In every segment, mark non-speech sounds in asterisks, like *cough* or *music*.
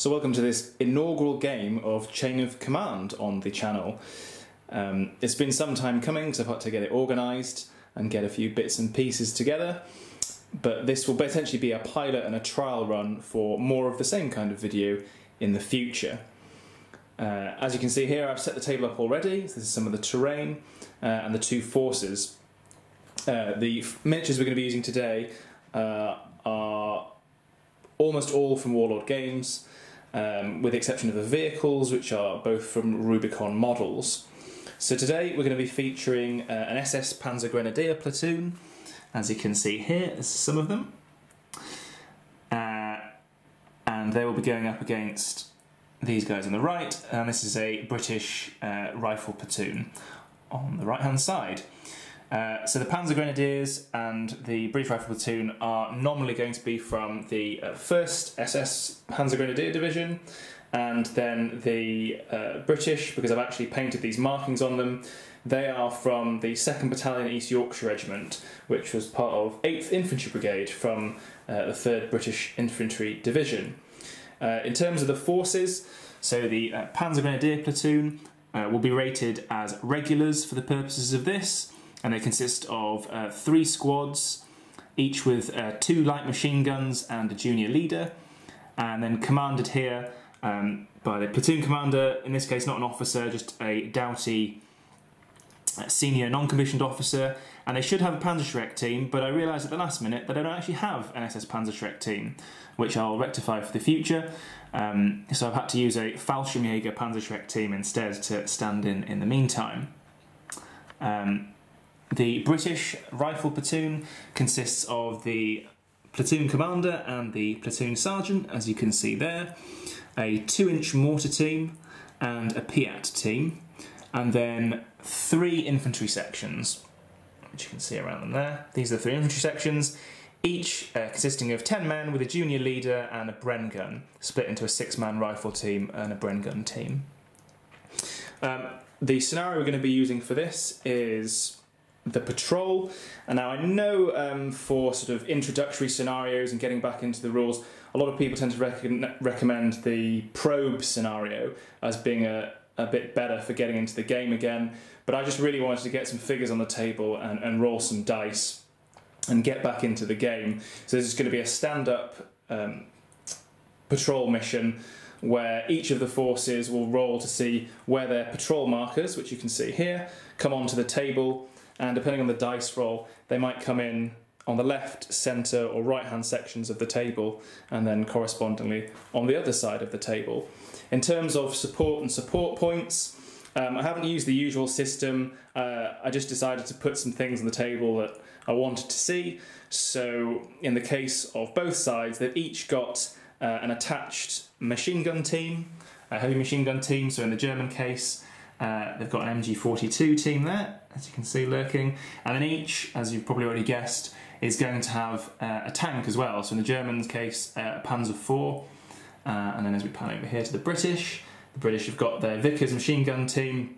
So welcome to this inaugural game of Chain of Command on the channel. Um, it's been some time coming because I've had to get it organised and get a few bits and pieces together, but this will potentially be a pilot and a trial run for more of the same kind of video in the future. Uh, as you can see here, I've set the table up already. This is some of the terrain uh, and the two forces. Uh, the miniatures we're going to be using today uh, are almost all from Warlord Games um, with the exception of the vehicles, which are both from Rubicon models. So today we're going to be featuring uh, an SS Panzer Grenadier platoon, as you can see here, some of them. Uh, and they will be going up against these guys on the right, and this is a British uh, rifle platoon on the right hand side. Uh, so the Panzer Grenadiers and the British Rifle Platoon are normally going to be from the uh, 1st SS Panzer Grenadier Division, and then the uh, British, because I've actually painted these markings on them, they are from the 2nd Battalion East Yorkshire Regiment, which was part of 8th Infantry Brigade from uh, the 3rd British Infantry Division. Uh, in terms of the forces, so the Panzer Grenadier Platoon will be rated as regulars for the purposes of this and they consist of uh, three squads, each with uh, two light machine guns and a junior leader, and then commanded here um, by the platoon commander, in this case not an officer, just a doughty uh, senior non-commissioned officer, and they should have a Panzerschreck team, but I realised at the last minute that I don't actually have an SS Panzerschreck team, which I'll rectify for the future. Um, so I've had to use a Fallschirmjäger Panzerschreck team instead to stand in in the meantime. Um, the British Rifle Platoon consists of the platoon commander and the platoon sergeant, as you can see there, a 2 inch mortar team and a Piat team, and then three infantry sections, which you can see around them there. These are the three infantry sections, each uh, consisting of 10 men with a junior leader and a Bren gun, split into a six man rifle team and a Bren gun team. Um, the scenario we're going to be using for this is the patrol. And now I know um, for sort of introductory scenarios and getting back into the rules, a lot of people tend to rec recommend the probe scenario as being a, a bit better for getting into the game again. But I just really wanted to get some figures on the table and, and roll some dice and get back into the game. So this is going to be a stand-up um, patrol mission where each of the forces will roll to see where their patrol markers, which you can see here, come onto the table and depending on the dice roll, they might come in on the left, centre, or right hand sections of the table, and then correspondingly on the other side of the table. In terms of support and support points, um, I haven't used the usual system. Uh, I just decided to put some things on the table that I wanted to see. So, in the case of both sides, they've each got uh, an attached machine gun team, a heavy machine gun team. So, in the German case, uh, they've got an MG42 team there, as you can see lurking, and then each, as you've probably already guessed, is going to have uh, a tank as well. So in the Germans' case, uh, a Panzer IV, uh, and then as we pan over here to the British, the British have got their Vickers machine gun team,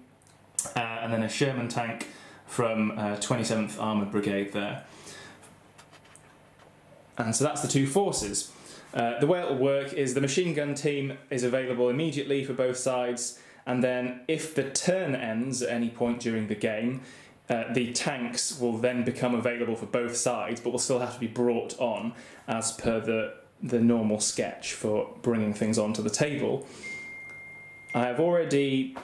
uh, and then a Sherman tank from 27th uh, Armoured Brigade there. And so that's the two forces. Uh, the way it will work is the machine gun team is available immediately for both sides, and then if the turn ends at any point during the game, uh, the tanks will then become available for both sides, but will still have to be brought on as per the, the normal sketch for bringing things onto the table. I have already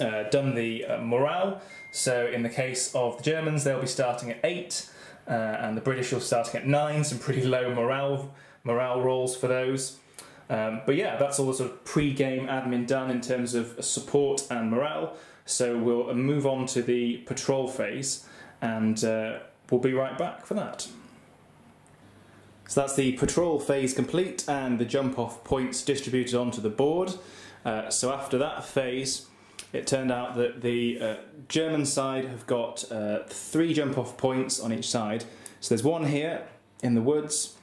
uh, done the uh, morale, so in the case of the Germans, they'll be starting at 8, uh, and the British will be starting at 9, some pretty *laughs* low morale, morale rolls for those. Um, but yeah, that's all the sort of pre-game admin done in terms of support and morale. So we'll move on to the patrol phase and uh, we'll be right back for that. So that's the patrol phase complete and the jump off points distributed onto the board. Uh, so after that phase, it turned out that the uh, German side have got uh, three jump off points on each side. So there's one here in the woods,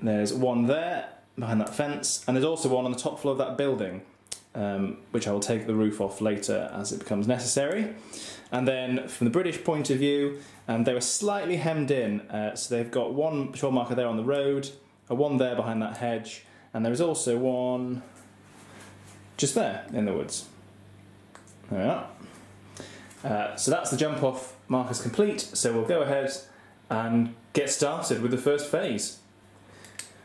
there's one there, behind that fence, and there's also one on the top floor of that building, um, which I will take the roof off later as it becomes necessary. And then from the British point of view, um, they were slightly hemmed in, uh, so they've got one patrol marker there on the road, a one there behind that hedge, and there is also one just there in the woods. There we are. Uh, so that's the jump off markers complete, so we'll go ahead and get started with the first phase.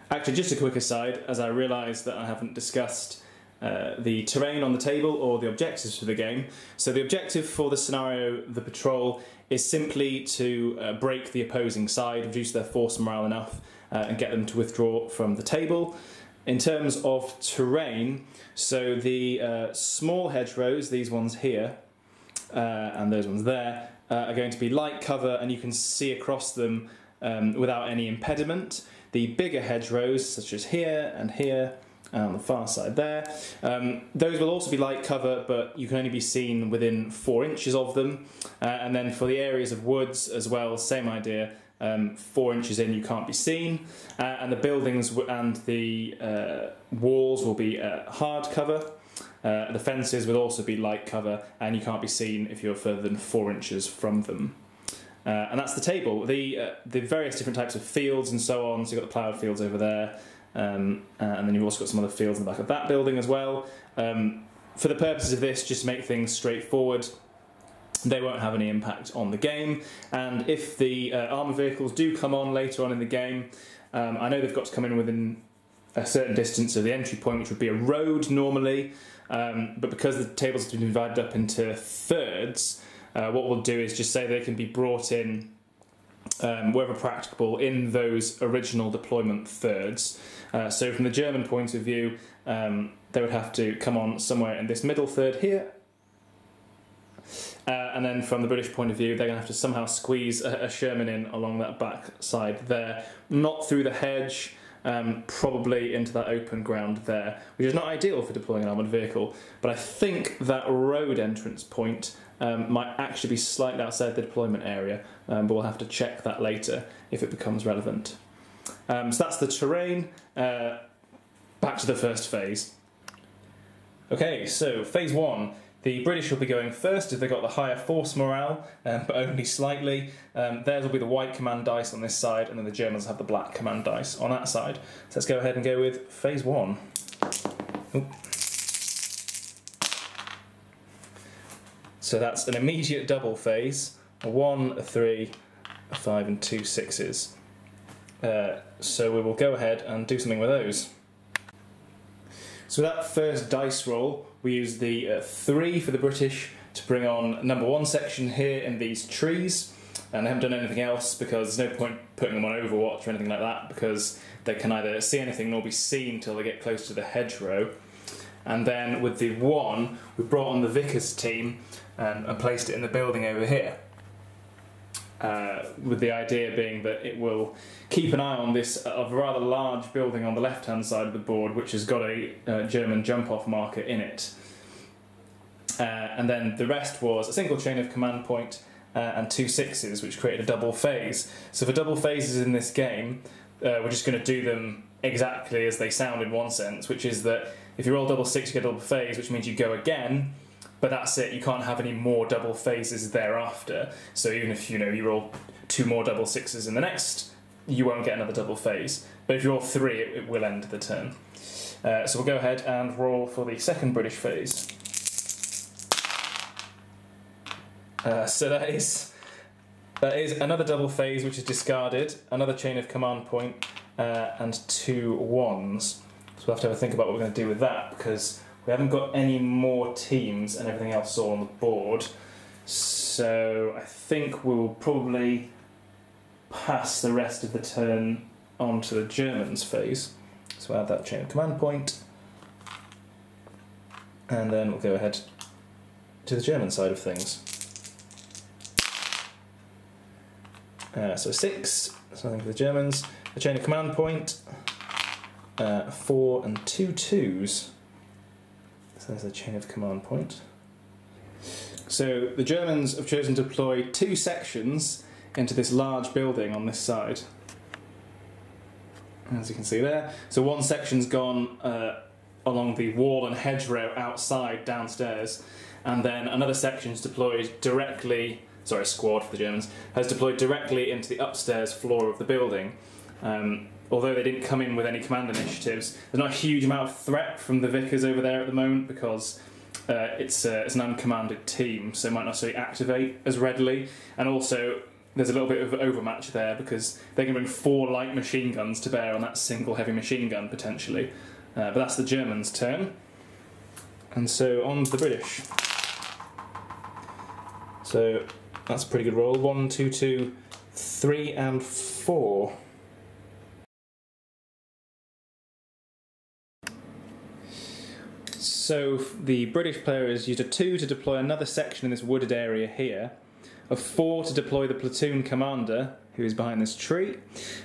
Actually, just a quick aside, as I realise that I haven't discussed uh, the terrain on the table or the objectives for the game. So the objective for the scenario, the patrol, is simply to uh, break the opposing side, reduce their force morale enough, uh, and get them to withdraw from the table. In terms of terrain, so the uh, small hedgerows, these ones here, uh, and those ones there, uh, are going to be light cover and you can see across them um, without any impediment. The bigger hedgerows, such as here and here, and on the far side there, um, those will also be light cover, but you can only be seen within four inches of them. Uh, and then for the areas of woods as well, same idea. Um, four inches in, you can't be seen, uh, and the buildings and the uh, walls will be uh, hard cover. Uh, the fences will also be light cover, and you can't be seen if you're further than four inches from them. Uh, and that's the table. The uh, the various different types of fields and so on. So you've got the ploughed fields over there, um, and then you've also got some other fields in the back of that building as well. Um, for the purposes of this, just make things straightforward, they won't have any impact on the game. And if the uh, armour vehicles do come on later on in the game, um, I know they've got to come in within a certain distance of the entry point, which would be a road normally. Um, but because the tables have been divided up into thirds, uh, what we'll do is just say they can be brought in um, wherever practicable in those original deployment thirds. Uh, so from the German point of view, um, they would have to come on somewhere in this middle third here. Uh, and then from the British point of view, they're going to have to somehow squeeze a, a Sherman in along that back side there, not through the hedge, um, probably into that open ground there, which is not ideal for deploying an armoured vehicle. But I think that road entrance point um, might actually be slightly outside the deployment area, um, but we'll have to check that later if it becomes relevant. Um, so that's the terrain. Uh, back to the first phase. Okay, so phase one. The British will be going first if they've got the higher force morale, um, but only slightly. Um, theirs will be the white command dice on this side, and then the Germans have the black command dice on that side. So let's go ahead and go with phase one. Oop. So that's an immediate double phase, a one, a three, a five, and two sixes. Uh, so we will go ahead and do something with those. So that first dice roll, we use the uh, three for the British to bring on number one section here in these trees. And they haven't done anything else because there's no point putting them on Overwatch or anything like that because they can either see anything nor be seen until they get close to the hedgerow. And then with the one, we brought on the Vickers team and, placed it in the building over here. Uh, with the idea being that it will keep an eye on this uh, rather large building on the left hand side of the board, which has got a uh, German jump off marker in it. Uh, and then the rest was a single chain of command point, uh, and two sixes, which created a double phase. So for double phases in this game, uh, we're just going to do them exactly as they sound in one sense, which is that if you roll double six, you get a double phase, which means you go again, but that's it. You can't have any more double phases thereafter. So even if you know you roll two more double sixes in the next, you won't get another double phase. But if you roll three, it, it will end the turn. Uh, so we'll go ahead and roll for the second British phase. Uh, so that is that is another double phase which is discarded, another chain of command point, uh, and two ones. So we'll have to have a think about what we're going to do with that because we haven't got any more teams and everything else all on the board. So I think we'll probably pass the rest of the turn on to the Germans phase. So add that chain of command point. And then we'll go ahead to the German side of things. Uh, so six, something for the Germans. A chain of command point. Uh, four and two twos. So there's a chain of command point. So the Germans have chosen to deploy two sections into this large building on this side. As you can see there. So one section's gone uh, along the wall and hedgerow outside downstairs, and then another section's deployed directly, sorry, squad for the Germans, has deployed directly into the upstairs floor of the building. Um, although they didn't come in with any command initiatives, there's not a huge amount of threat from the Vickers over there at the moment because uh, it's, uh, it's an uncommanded team, so might not necessarily activate as readily. And also, there's a little bit of overmatch there because they can bring four light machine guns to bear on that single heavy machine gun potentially. Uh, but that's the Germans' turn. And so on to the British. So that's a pretty good roll. One, two, two, three, and four. So the British player has used a two to deploy another section in this wooded area here, a four to deploy the platoon commander, who is behind this tree,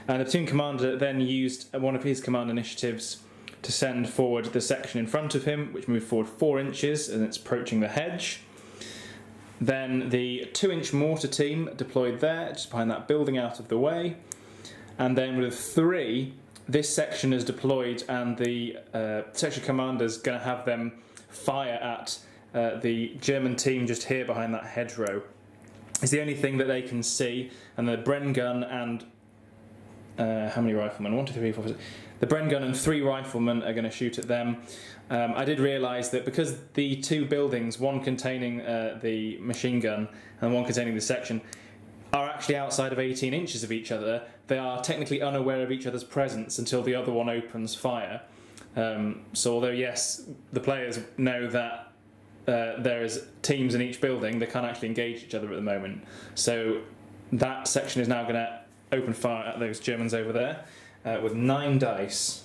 and the platoon commander then used one of his command initiatives to send forward the section in front of him, which moved forward four inches and it's approaching the hedge. Then the two inch mortar team deployed there, just behind that building out of the way. And then with three, this section is deployed and the uh, section commander is going to have them fire at uh, the German team just here behind that hedgerow. It's the only thing that they can see, and the Bren gun and uh, how many riflemen? One, two, three, four, five, six. The Bren gun and three riflemen are going to shoot at them. Um, I did realise that because the two buildings, one containing uh, the machine gun and one containing the section, are actually outside of 18 inches of each other, they are technically unaware of each other's presence until the other one opens fire. Um, so, although, yes, the players know that uh, there is teams in each building, they can't actually engage each other at the moment. So, that section is now going to open fire at those Germans over there uh, with nine dice.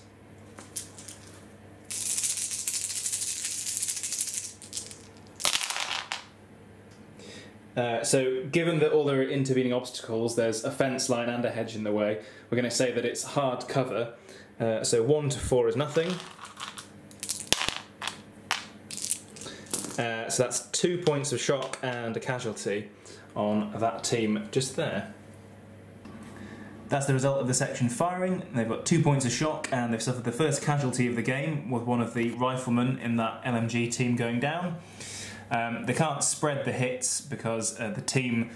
Uh, so, given that all there are intervening obstacles, there's a fence line and a hedge in the way, we're going to say that it's hard cover. Uh, so, 1 to 4 is nothing. Uh, so, that's two points of shock and a casualty on that team just there. That's the result of the section firing. They've got two points of shock and they've suffered the first casualty of the game with one of the riflemen in that LMG team going down. Um, they can't spread the hits because uh, the team,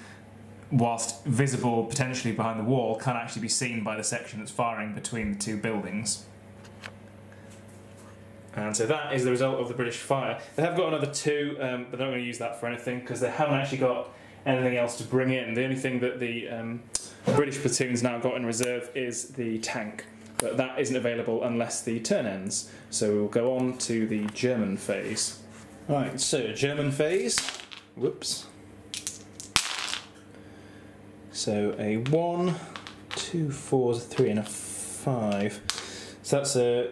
whilst visible potentially behind the wall, can't actually be seen by the section that's firing between the two buildings. And so that is the result of the British fire. They have got another two, um, but they're not going to use that for anything because they haven't actually got anything else to bring in. The only thing that the um, British platoon's now got in reserve is the tank, but that isn't available unless the turn ends. So we'll go on to the German phase. Right, so German phase. Whoops. So a one, two fours, three, and a five. So that's a,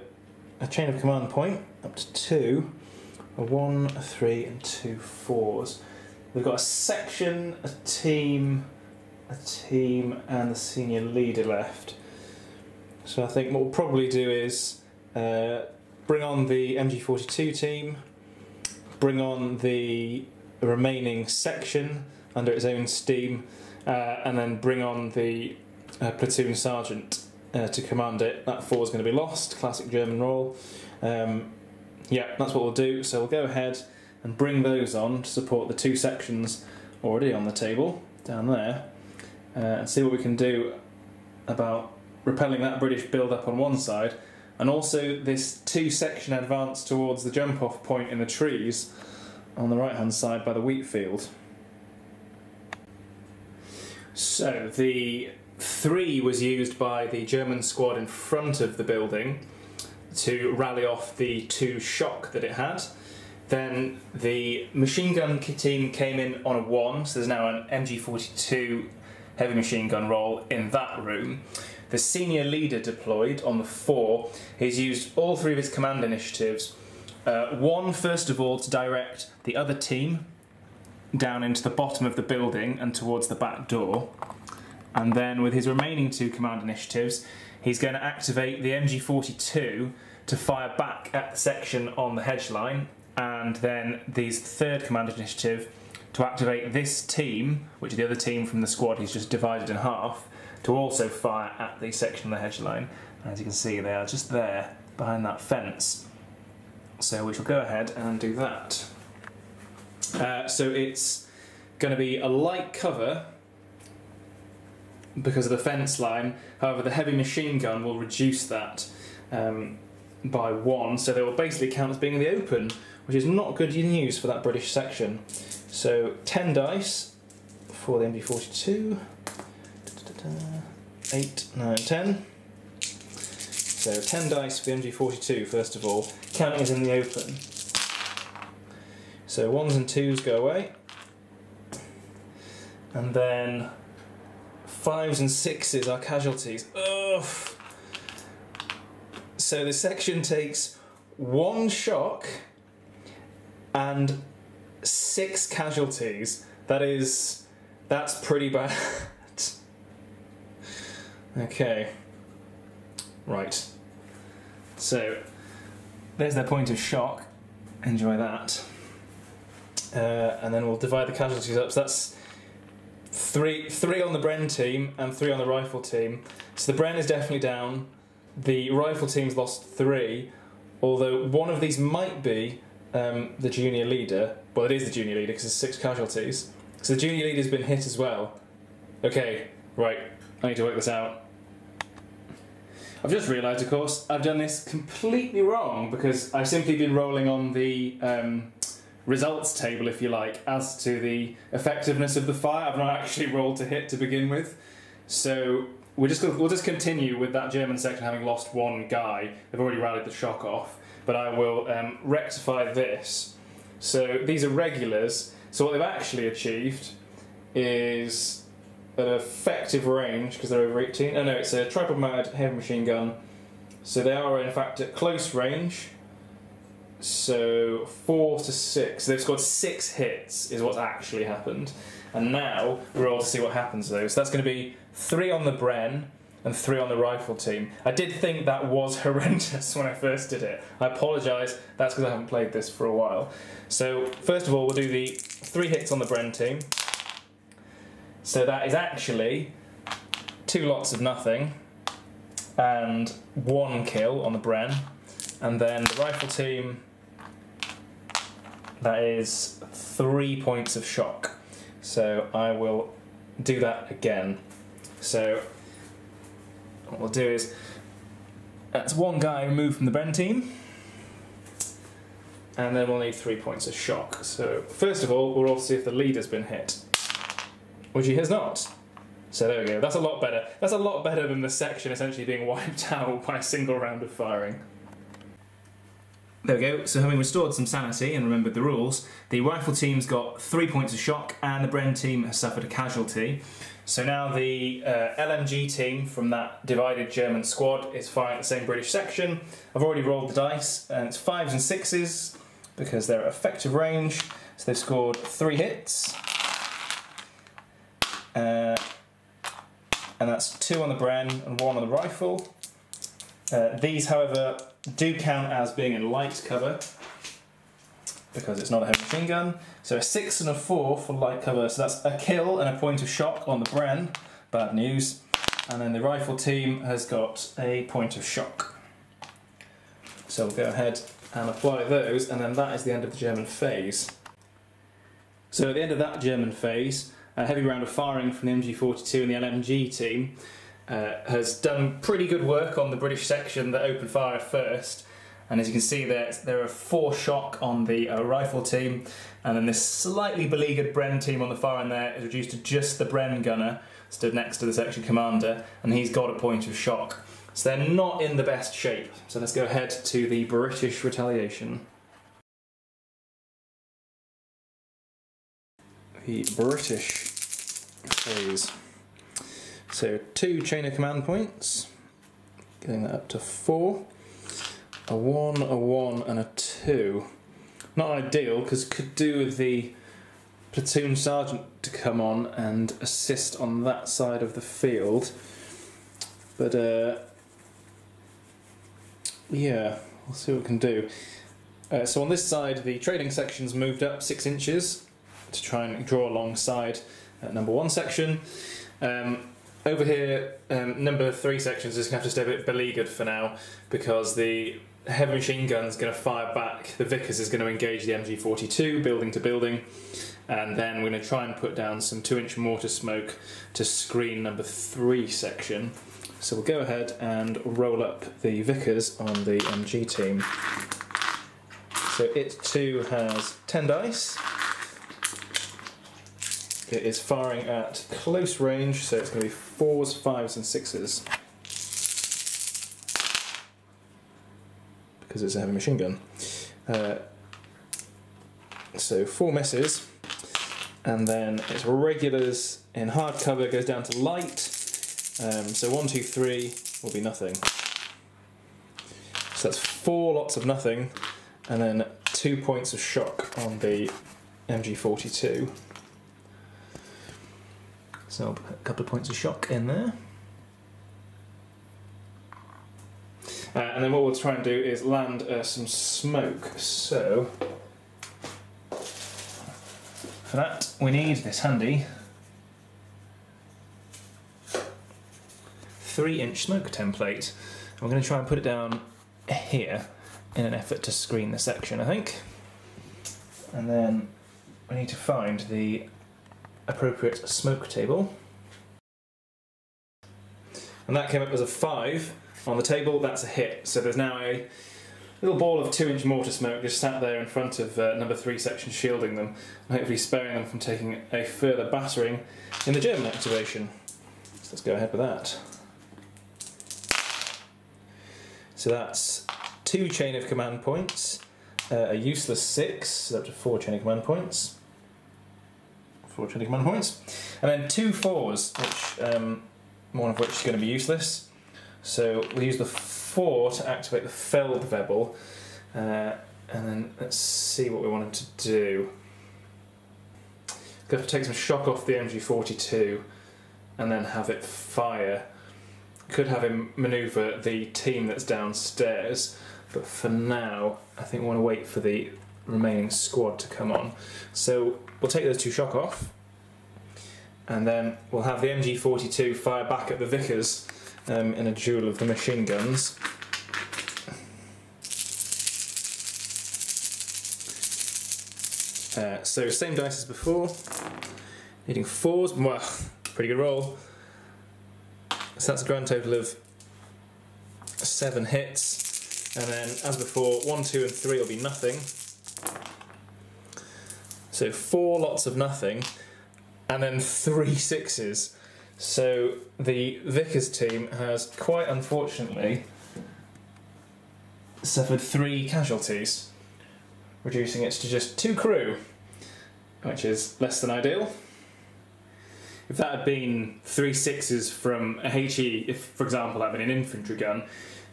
a chain of command point up to two. A one, a three, and two fours. We've got a section, a team, a team, and the senior leader left. So I think what we'll probably do is uh, bring on the MG42 team, bring on the remaining section under its own steam, uh, and then bring on the uh, platoon sergeant uh, to command it. That four is going to be lost, classic German roll. Um, yeah, that's what we'll do. So we'll go ahead and bring those on to support the two sections already on the table down there, uh, and see what we can do about repelling that British build up on one side and also this two section advance towards the jump off point in the trees on the right hand side by the wheat field. So the three was used by the German squad in front of the building to rally off the two shock that it had. Then the machine gun team came in on a one, so there's now an MG42 heavy machine gun roll in that room. The senior leader deployed on the four. He's used all three of his command initiatives. Uh, one, first of all, to direct the other team down into the bottom of the building and towards the back door. And then, with his remaining two command initiatives, he's going to activate the MG 42 to fire back at the section on the hedge line. And then, his third command initiative to activate this team, which is the other team from the squad he's just divided in half, to also fire at the section of the hedge line. As you can see, they are just there behind that fence. So we shall go ahead and do that. Uh, so it's going to be a light cover because of the fence line. However, the heavy machine gun will reduce that um, by one, so they will basically count as being in the open, which is not good news for that British section. So 10 dice for the MG42. 8, 9, 10. So 10 dice for the MG42 first of all, counting is in the open. So ones and twos go away. And then fives and sixes are casualties. Ugh. So the section takes one shock and six casualties. That is, that's pretty bad. *laughs* okay. Right. So, there's their point of shock. Enjoy that. Uh, and then we'll divide the casualties up. So that's three three on the Bren team and three on the rifle team. So the Bren is definitely down. The rifle team's lost three, although one of these might be um, the junior leader. Well, it is the junior leader because there's six casualties. So the junior leader's been hit as well. Okay, right. I need to work this out. I've just realised, of course, I've done this completely wrong because I've simply been rolling on the um, results table, if you like, as to the effectiveness of the fire. I've not actually rolled to hit to begin with. So we're just we'll just continue with that German section having lost one guy. They've already rallied the shock off, but I will um, rectify this. So these are regulars. So what they've actually achieved is an effective range because they're over 18. Oh no, it's a tripod mounted heavy machine gun. So they are in fact at close range. So four to six. So They've scored six hits is what's actually happened. And now we're all to see what happens though. So that's going to be three on the Bren and three on the rifle team. I did think that was *laughs* horrendous when I first did it. I apologise, that's because I haven't played this for a while. So first of all we'll do the three hits on the Bren team. So that is actually two lots of nothing and one kill on the Bren. And then the rifle team, that is three points of shock. So I will do that again. So what we'll do is, that's one guy removed from the Bren team. And then we'll need three points of shock. So first of all, we'll all see if the leader's been hit which he has not. So there we go. That's a lot better. That's a lot better than the section essentially being *laughs* wiped out by a single round of firing. There we go. So having restored some sanity and remembered the rules, the rifle team's got three points of shock and the Bren team has suffered a casualty. So now the uh, LMG team from that divided German squad is firing at the same British section. I've already rolled the dice and it's fives and sixes because they're at effective range. So they've scored three hits. Uh, and that's two on the Bren and one on the rifle. Uh, these, however, do count as being in light cover because it's not a heavy machine gun. So a six and a four for light cover. So that's a kill and a point of shock on the Bren. Bad news. And then the rifle team has got a point of shock. So we'll go ahead and apply those, and then that is the end of the German phase. So at the end of that German phase, a heavy round of firing from the MG42 and the LMG team uh, has done pretty good work on the British section that opened fire first. And as you can see there, there are four shock on the uh, rifle team, and then this slightly beleaguered Bren team on the far end there is reduced to just the Bren gunner, stood next to the section commander, and he's got a point of shock. So they're not in the best shape. So let's go ahead to the British retaliation. The British phase. So two chain of command points, getting that up to four. A one, a one, and a two. Not ideal because could do with the platoon sergeant to come on and assist on that side of the field. But uh, yeah, we'll see what we can do. Uh, so on this side, the trading section's moved up six inches to try and draw alongside number one section. Um, over here, um, number three sections is going to have to stay a bit beleaguered for now because the heavy machine gun is going to fire back. The Vickers is going to engage the MG42 building to building, and then we're going to try and put down some two-inch mortar smoke to screen number three section. So we'll go ahead and roll up the Vickers on the MG team. So it too has 10 dice. It is firing at close range, so it's going to be fours, fives, and sixes. Because it's a heavy machine gun. Uh, so four misses, and then it's regulars in hard cover goes down to light. Um, so one, two, three will be nothing. So that's four lots of nothing, and then two points of shock on the MG42. So I'll put a couple of points of shock in there. Uh, and then what we'll try and do is land uh, some smoke. So, for that, we need this handy three inch smoke template. I'm going to try and put it down here in an effort to screen the section, I think. And then we need to find the appropriate smoke table. And that came up as a 5 on the table, that's a hit. So there's now a little ball of 2 inch mortar smoke just sat there in front of uh, number 3 section shielding them, and hopefully sparing them from taking a further battering in the German activation. So let's go ahead with that. So that's two chain of command points, uh, a useless 6, so up to 4 chain of command points four chain command points. And then two fours, which um, one of which is going to be useless. So we'll use the four to activate the Feldwebel, uh, and then let's see what we want him to do. Going to take some shock off the MG42, and then have it fire. Could have him manoeuvre the team that's downstairs, but for now, I think we want to wait for the remaining squad to come on. So we'll take those two shock off, and then we'll have the MG42 fire back at the Vickers um, in a duel of the machine guns. Uh, so same dice as before, needing fours, well, pretty good roll. So that's a grand total of seven hits, and then as before, one, two, and three will be nothing. So four lots of nothing, and then three *laughs* sixes. So the Vickers team has quite unfortunately suffered three casualties, reducing it to just two crew, which is less than ideal. If that had been three sixes from a HE, if for example that had been an infantry gun,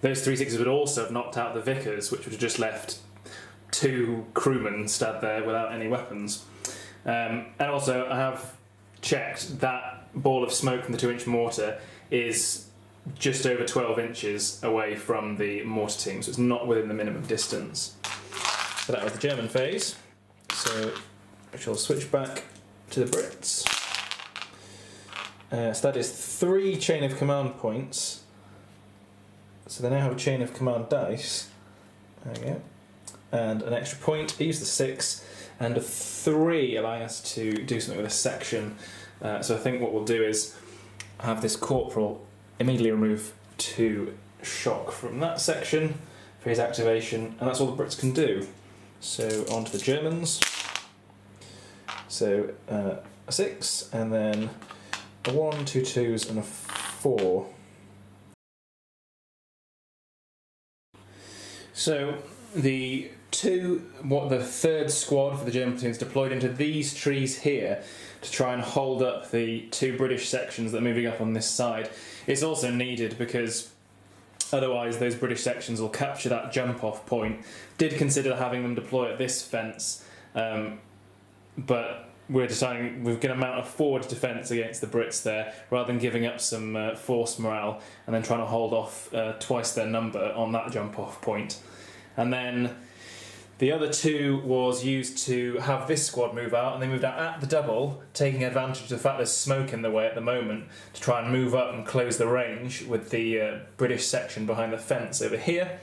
those three sixes would also have knocked out the Vickers, which would have just left two crewmen stood there without any weapons. Um, and also, I have checked that ball of smoke from the two inch mortar is just over 12 inches away from the mortar team, so it's not within the minimum distance. So that was the German phase. So I shall switch back to the Brits. Uh, so that is three chain of command points. So they now have a chain of command dice. There we go and an extra point. use the six and a three, allowing us to do something with a section. Uh, so I think what we'll do is have this corporal immediately remove two shock from that section for his activation, and that's all the Brits can do. So on to the Germans. So uh, a six, and then a one, two twos, and a four. So the two, what the third squad for the German platoons deployed into these trees here to try and hold up the two British sections that are moving up on this side. It's also needed because otherwise those British sections will capture that jump off point. Did consider having them deploy at this fence, um, but we're deciding we're going to mount a forward defence against the Brits there rather than giving up some uh, force morale and then trying to hold off uh, twice their number on that jump off point. And then the other two was used to have this squad move out, and they moved out at the double, taking advantage of the fact there's smoke in the way at the moment to try and move up and close the range with the uh, British section behind the fence over here.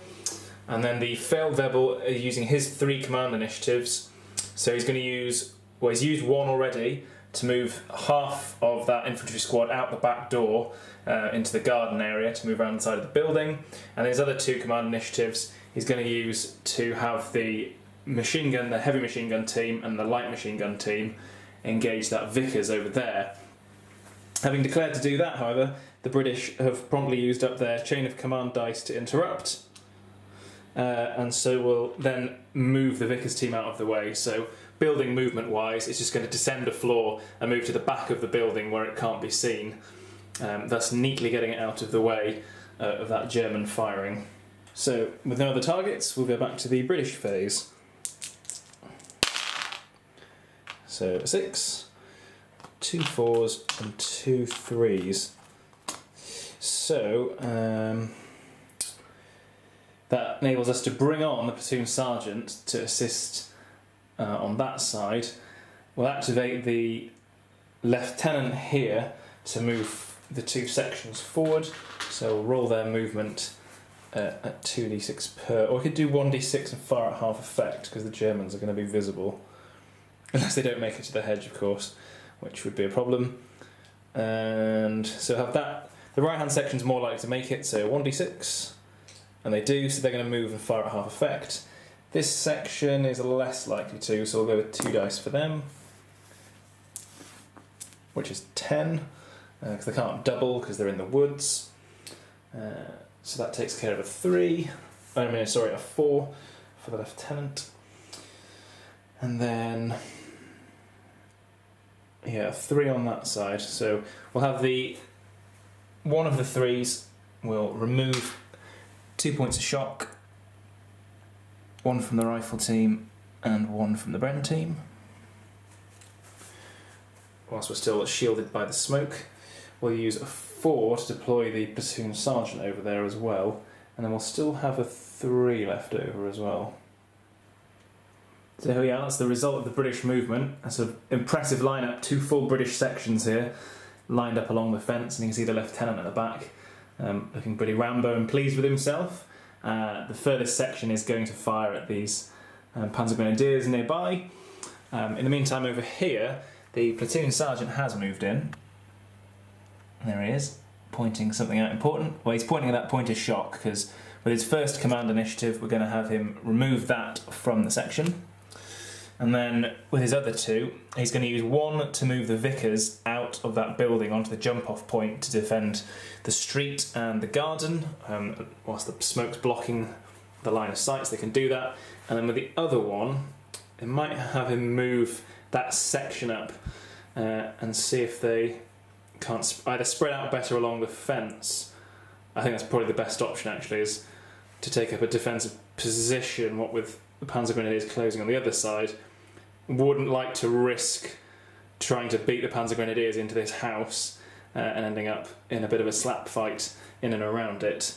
And then the Feldwebel are using his three command initiatives. So he's going to use, well, he's used one already to move half of that infantry squad out the back door uh, into the garden area to move around the side of the building. And his other two command initiatives he's going to use to have the machine gun, the heavy machine gun team, and the light machine gun team engage that Vickers over there. Having declared to do that, however, the British have promptly used up their chain of command dice to interrupt, uh, and so will then move the Vickers team out of the way. So, building movement wise, it's just going to descend a floor and move to the back of the building where it can't be seen, um, thus neatly getting it out of the way uh, of that German firing. So, with no other targets, we'll go back to the British phase. So, six, two fours, and two threes. So, um, that enables us to bring on the platoon sergeant to assist uh, on that side. We'll activate the lieutenant here to move the two sections forward. So we'll roll their movement uh, at 2d6 per, or we could do 1d6 and fire at half effect because the Germans are going to be visible. *laughs* Unless they don't make it to the hedge, of course, which would be a problem. And so have that. The right hand section is more likely to make it, so 1d6. And they do, so they're going to move and fire at half effect. This section is less likely to, so we'll go with two dice for them, which is 10, because uh, they can't double because they're in the woods. Uh, so that takes care of a 3, I mean, sorry, a 4 for the lieutenant. And then, yeah, 3 on that side. So we'll have the one of the threes will remove two points of shock, one from the rifle team and one from the Bren team. Whilst we're still shielded by the smoke, we'll use a four to deploy the platoon sergeant over there as well, and then we'll still have a three left over as well. So yeah, that's the result of the British movement. That's an impressive lineup, two full British sections here, lined up along the fence, and you can see the lieutenant at the back, um, looking pretty Rambo and pleased with himself. Uh, the furthest section is going to fire at these um, Panzer Grenadiers nearby. Um, in the meantime, over here, the platoon sergeant has moved in. There he is, pointing something out important. Well, he's pointing at that point of shock because with his first command initiative, we're going to have him remove that from the section. And then with his other two, he's going to use one to move the Vickers out of that building onto the jump off point to defend the street and the garden, um, whilst the smoke's blocking the line of sight, so they can do that. And then with the other one, it might have him move that section up uh, and see if they can't sp- either spread out better along the fence. I think that's probably the best option actually, is to take up a defensive position, what with the Panzer Grenadiers closing on the other side, wouldn't like to risk trying to beat the Panzer Grenadiers into this house uh, and ending up in a bit of a slap fight in and around it.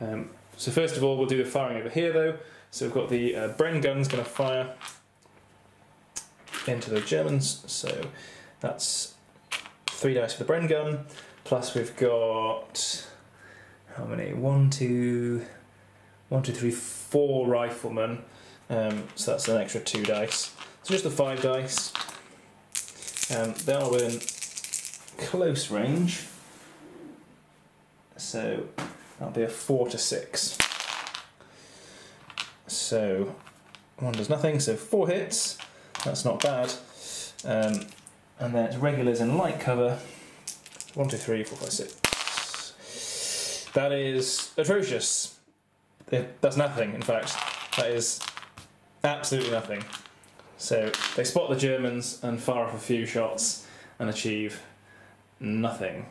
Um, so first of all, we'll do the firing over here though. So we've got the uh, Bren guns going to fire into the Germans. So that's three dice for the Bren gun. Plus we've got how many? One, two, one, two, three, four riflemen. Um, so that's an extra two dice. So just the five dice. Um, they are within close range. So that'll be a four to six. So one does nothing, so four hits. That's not bad. Um, and then it's regulars and light cover. One, two, three, four, five, six. That is atrocious. That's nothing, in fact. That is absolutely nothing. So they spot the Germans and fire off a few shots and achieve nothing.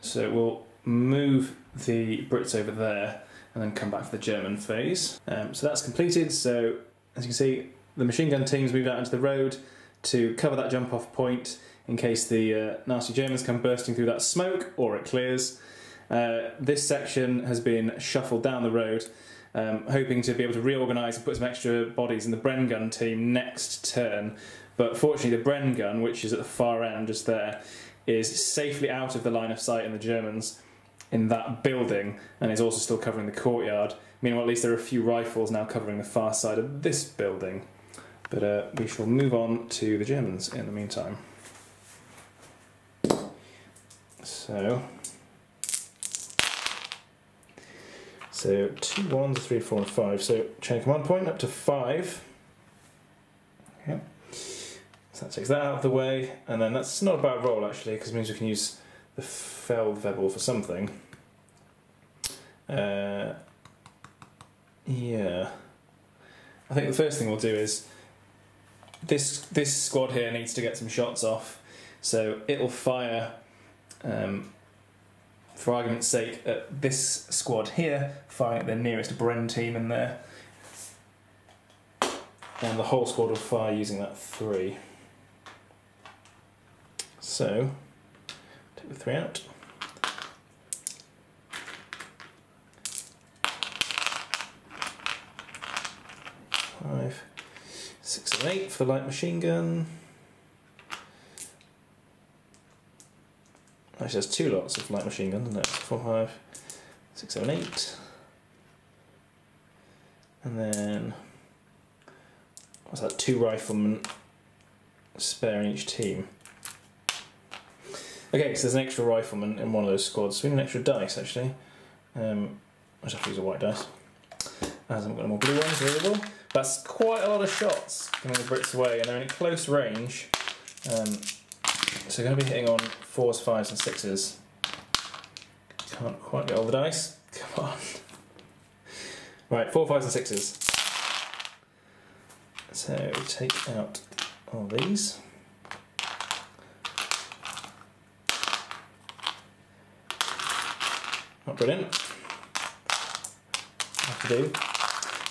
So we'll move the Brits over there and then come back for the German phase. Um, so that's completed. So as you can see, the machine gun teams moved out into the road to cover that jump off point in case the uh, nasty Germans come bursting through that smoke or it clears. Uh, this section has been shuffled down the road um, hoping to be able to reorganise and put some extra bodies in the Bren gun team next turn. But fortunately, the Bren gun, which is at the far end just there, is safely out of the line of sight in the Germans in that building and is also still covering the courtyard. Meanwhile, at least there are a few rifles now covering the far side of this building. But uh, we shall move on to the Germans in the meantime. So, so two ones, three, four, and five. So chain command point up to five. Okay. So that takes that out of the way, and then that's not a bad roll actually, because it means we can use the Feldwebel for something. Uh, yeah. I think the first thing we'll do is this this squad here needs to get some shots off, so it'll fire. Um, for argument's sake, at this squad here, firing at the nearest Bren team in there, and the whole squad will fire using that three. So, take the three out. Five, eight for the light machine gun. Actually, there's two lots of light machine guns, isn't it? Four, five, six, seven, eight. And then, what's that? Two riflemen spare in each team. Okay, so there's an extra rifleman in one of those squads. So we need an extra dice, actually. Um, I just have to use a white dice. As I've got more blue ones available. That's quite a lot of shots coming the Brits away, and they're in close range. Um, so going to be hitting on fours, fives, and sixes. Can't quite get all the dice. Come on. Right, four, fives, and sixes. So take out all these. Not brilliant. Have to do.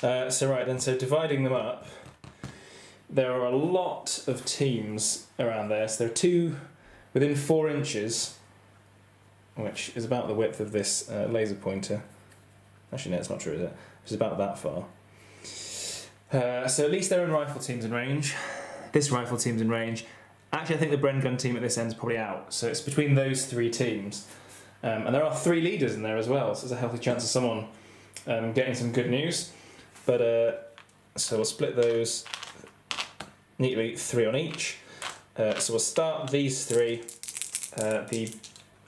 Uh, so right then, so dividing them up, there are a lot of teams around there. So there are two within four inches, which is about the width of this uh, laser pointer. Actually, no, it's not true, is it? It's about that far. Uh, so at least their own rifle team's in range. This rifle team's in range. Actually, I think the Bren gun team at this end is probably out. So it's between those three teams. Um, and there are three leaders in there as well, so there's a healthy chance of someone um, getting some good news. But uh, so we'll split those neatly, three on each. Uh, so we'll start these three. Uh, the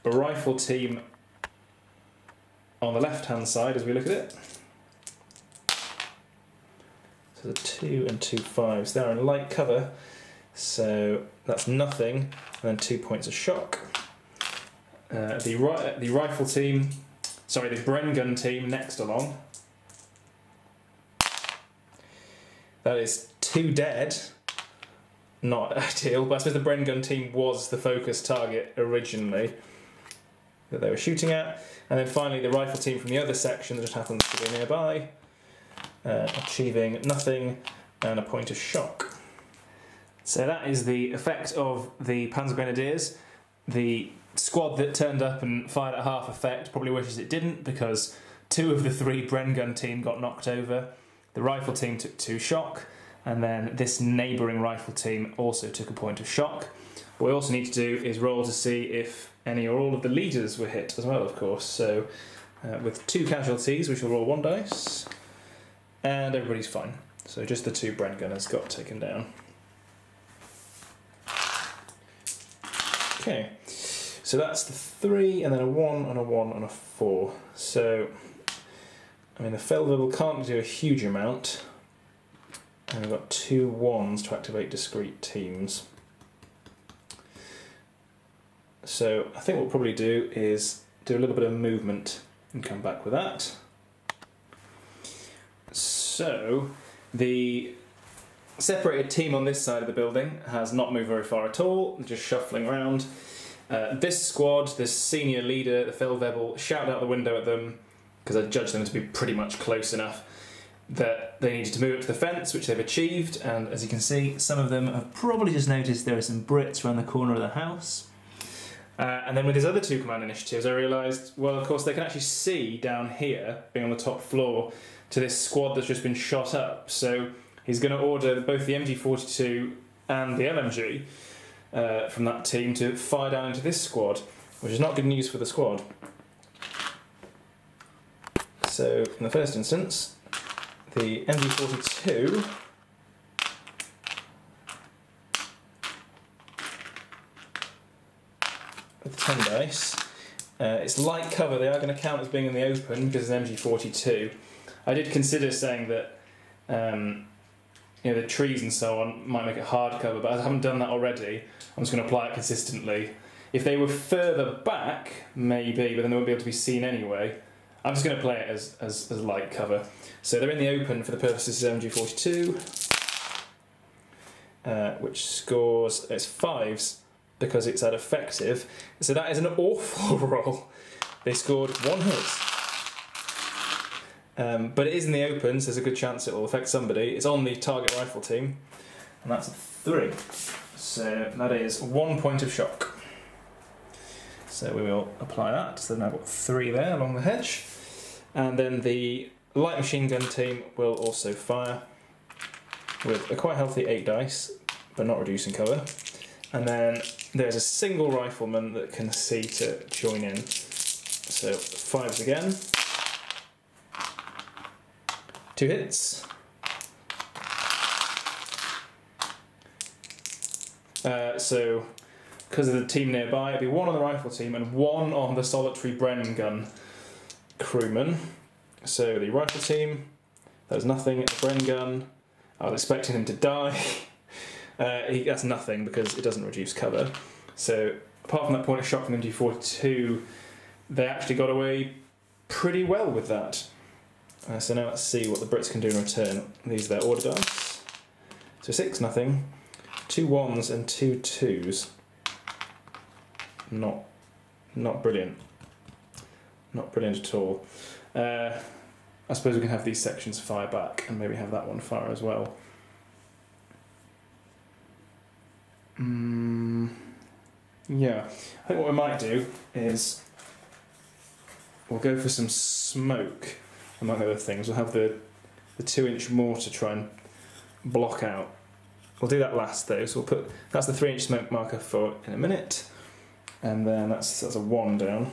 rifle team on the left hand side as we look at it. So the two and two fives. They're in light cover, so that's nothing, and then two points of shock. Uh, the ri- the rifle team, sorry, the Bren gun team next along That is two dead. Not *laughs* ideal, but I suppose the Bren gun team was the focus target originally that they were shooting at. And then finally, the rifle team from the other section that just happens to be nearby, uh, achieving nothing and a point of shock. So that is the effect of the Panzer Grenadiers. The squad that turned up and fired at half effect probably wishes it didn't because two of the three Bren gun team got knocked over. The rifle team took two shock, and then this neighbouring rifle team also took a point of shock. What we also need to do is roll to see if any or all of the leaders were hit as well, of course. So, uh, with two casualties, we shall roll one dice, and everybody's fine. So, just the two Bren gunners got taken down. Okay, so that's the three, and then a one, and a one, and a four. So, I mean, the Feldwebel can't do a huge amount. And we've got two wands to activate discrete teams. So I think what we'll probably do is do a little bit of movement and come back with that. So the separated team on this side of the building has not moved very far at all, just shuffling around. Uh, this squad, this senior leader, the Feldwebel, shout out the window at them because I judged them to be pretty much close enough that they needed to move up to the fence, which they've achieved. And as you can see, some of them have probably just noticed there are some Brits around the corner of the house. Uh, and then with his other two command initiatives, I realised, well, of course, they can actually see down here, being on the top floor, to this squad that's just been shot up. So he's going to order both the MG42 and the LMG uh, from that team to fire down into this squad, which is not good news for the squad. So, in the first instance, the MG42 with 10 dice. Uh, it's light cover, they are going to count as being in the open because it's an MG42. I did consider saying that um, you know, the trees and so on might make it hard cover, but I haven't done that already. I'm just going to apply it consistently. If they were further back, maybe, but then they won't be able to be seen anyway. I'm just going to play it as, as, as light cover. So they're in the open for the purposes of MG42, uh, which scores, it's fives because it's at effective. So that is an awful *laughs* roll. They scored one hit. Um, but it is in the open, so there's a good chance it will affect somebody. It's on the target rifle team, and that's a three. So that is one point of shock. So we will apply that. So now I've got three there along the hedge. And then the light machine gun team will also fire with a quite healthy eight dice, but not reducing cover. And then there's a single rifleman that can see to join in. So fives again. Two hits. Uh, so, because of the team nearby, it'd be one on the rifle team and one on the solitary Bren gun crewman. So the rifle team, there's nothing. at The Bren gun, I was expecting him to die. *laughs* Uh, he, that's nothing because it doesn't reduce cover. So apart from that point of shock from the MG42, they actually got away pretty well with that. Uh, so now let's see what the Brits can do in return. These are their order dice. So six nothing, two ones and two twos. Not, not brilliant. Not brilliant at all. Uh, I suppose we can have these sections fire back and maybe have that one fire as well. Mm, yeah, I think what we might do is we'll go for some smoke among other things. We'll have the the two inch mortar try and block out. We'll do that last though, so we'll put that's the three inch smoke marker for in a minute, and then that's that's a one down.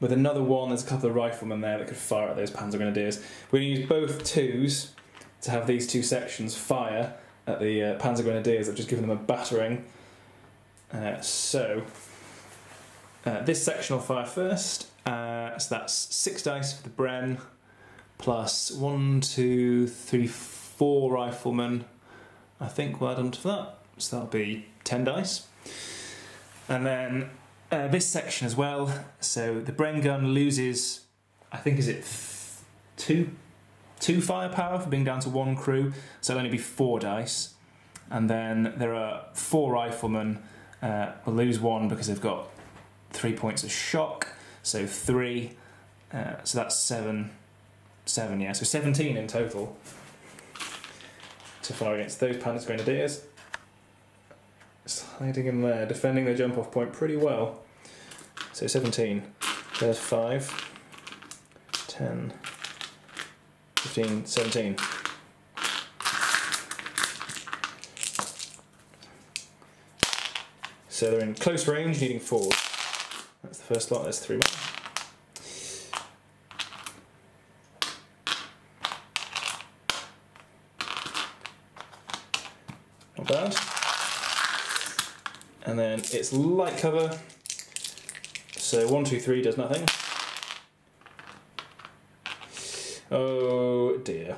With another one, there's a couple of riflemen there that could fire at those Panzer Grenadiers. We're going to use both twos to have these two sections fire at the uh, Panzer Grenadiers. I've just given them a battering. Uh, so, uh, this section will fire first. Uh, so that's six dice for the Bren, plus one, two, three, four riflemen. I think we'll add on to that. So that'll be ten dice. And then uh, this section as well. So the Bren gun loses, I think, is it two, two firepower for being down to one crew. So it'll only be four dice. And then there are four riflemen. Uh, will lose one because they've got three points of shock. So three. Uh, so that's seven. Seven, yeah. So 17 in total to fire against those Panzer Grenadiers hiding in there, defending the jump off point pretty well. So 17, there's 5, 10, 15, 17. So they're in close range, needing 4. That's the first lot, there's 3 more. Not bad and then it's light cover. So one, two, three does nothing. Oh dear.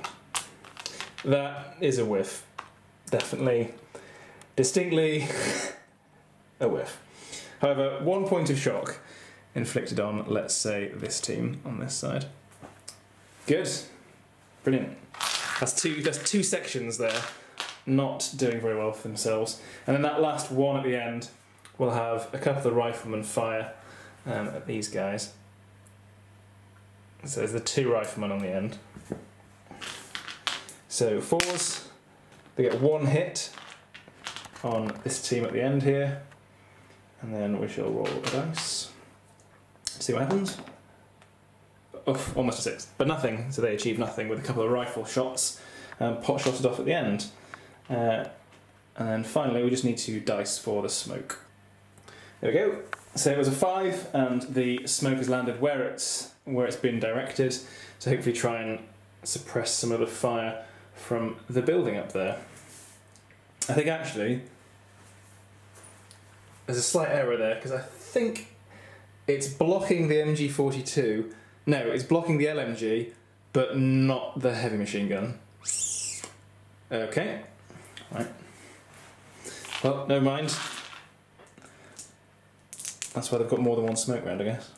That is a whiff. Definitely, distinctly *laughs* a whiff. However, one point of shock inflicted on, let's say, this team on this side. Good. Brilliant. That's two, that's two sections there not doing very well for themselves. And then that last one at the end will have a couple of riflemen fire um, at these guys. So there's the two riflemen on the end. So fours, they get one hit on this team at the end here, and then we shall roll a dice. See what happens. Oh, almost a six, but nothing. So they achieve nothing with a couple of rifle shots, um, pot shotted off at the end. Uh, and then finally, we just need to dice for the smoke. There we go. So it was a five, and the smoke has landed where it's where it's been directed to hopefully try and suppress some of the fire from the building up there. I think actually there's a slight error there because I think it's blocking the MG42. No, it's blocking the LMG, but not the heavy machine gun. Okay, right. Well, never mind. That's why they've got more than one smoke round, I guess.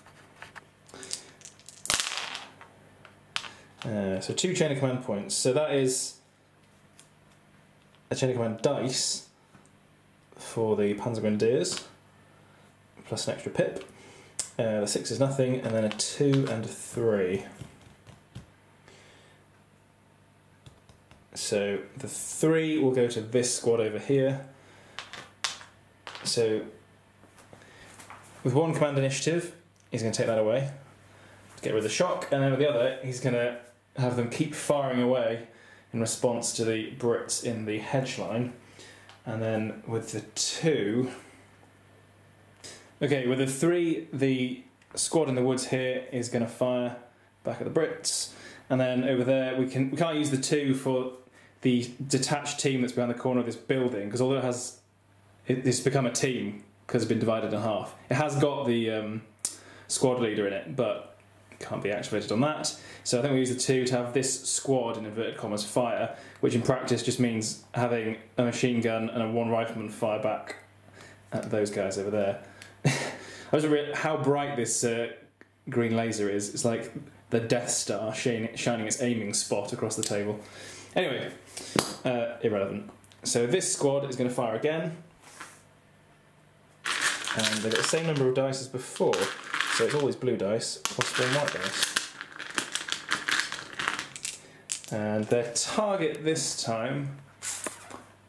Uh, so two chain of command points. So that is a chain of command dice for the Panzer Grenadiers, plus an extra pip. Uh, the six is nothing, and then a two and a three. So the three will go to this squad over here. So with one command initiative, he's going to take that away to get rid of the shock, and then with the other, he's going to have them keep firing away in response to the Brits in the hedge line. And then with the two. Okay, with the three, the squad in the woods here is going to fire back at the Brits. And then over there, we can we can't use the two for the detached team that's behind the corner of this building because although it has it, it's become a team because it's been divided in half. It has got the um, squad leader in it, but can't be activated on that. So I think we use the two to have this squad in inverted commas fire, which in practice just means having a machine gun and a one rifleman fire back at those guys over there. *laughs* I was real how bright this uh, green laser is. It's like the Death Star shining its aiming spot across the table. Anyway, uh, irrelevant. So this squad is going to fire again and they've got the same number of dice as before, so it's always blue dice, possibly white dice. And their target this time,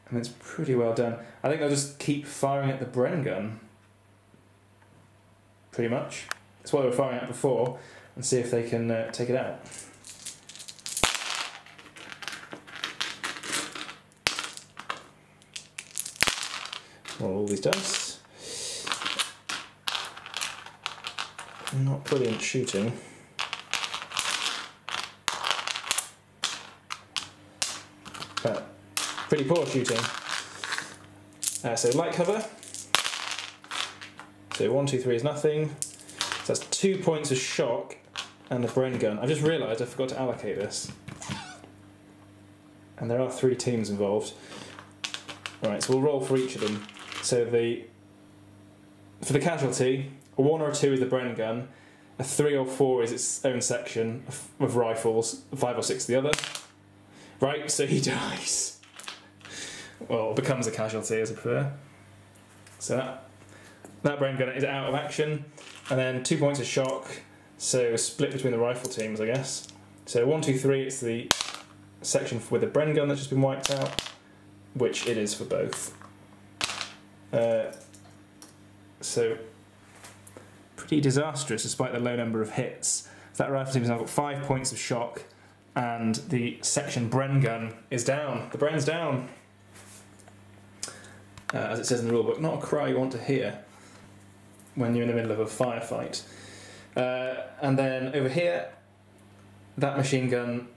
and it's pretty well done. I think they'll just keep firing at the Bren gun, pretty much. It's what they were firing at before, and see if they can uh, take it out. All these dice. Not brilliant shooting. But pretty poor shooting. Uh, so light cover. So one, two, three is nothing. So that's two points of shock and the Bren gun. I just realised I forgot to allocate this. And there are three teams involved. Right, so we'll roll for each of them. So the for the casualty, a one or a two is the Bren gun. A three or four is its own section of, of rifles. Five or six the other. Right, so he *laughs* dies. Well, becomes a casualty as a prefer. So that, that Bren gun is out of action. And then two points of shock. So split between the rifle teams, I guess. So one, two, three, it's the section with the Bren gun that's just been wiped out, which it is for both. Uh, so pretty disastrous despite the low number of hits. So that rifle team has now got five points of shock, and the section Bren gun is down. The Bren's down. Uh, as it says in the rulebook, not a cry you want to hear when you're in the middle of a firefight. Uh, and then over here, that machine gun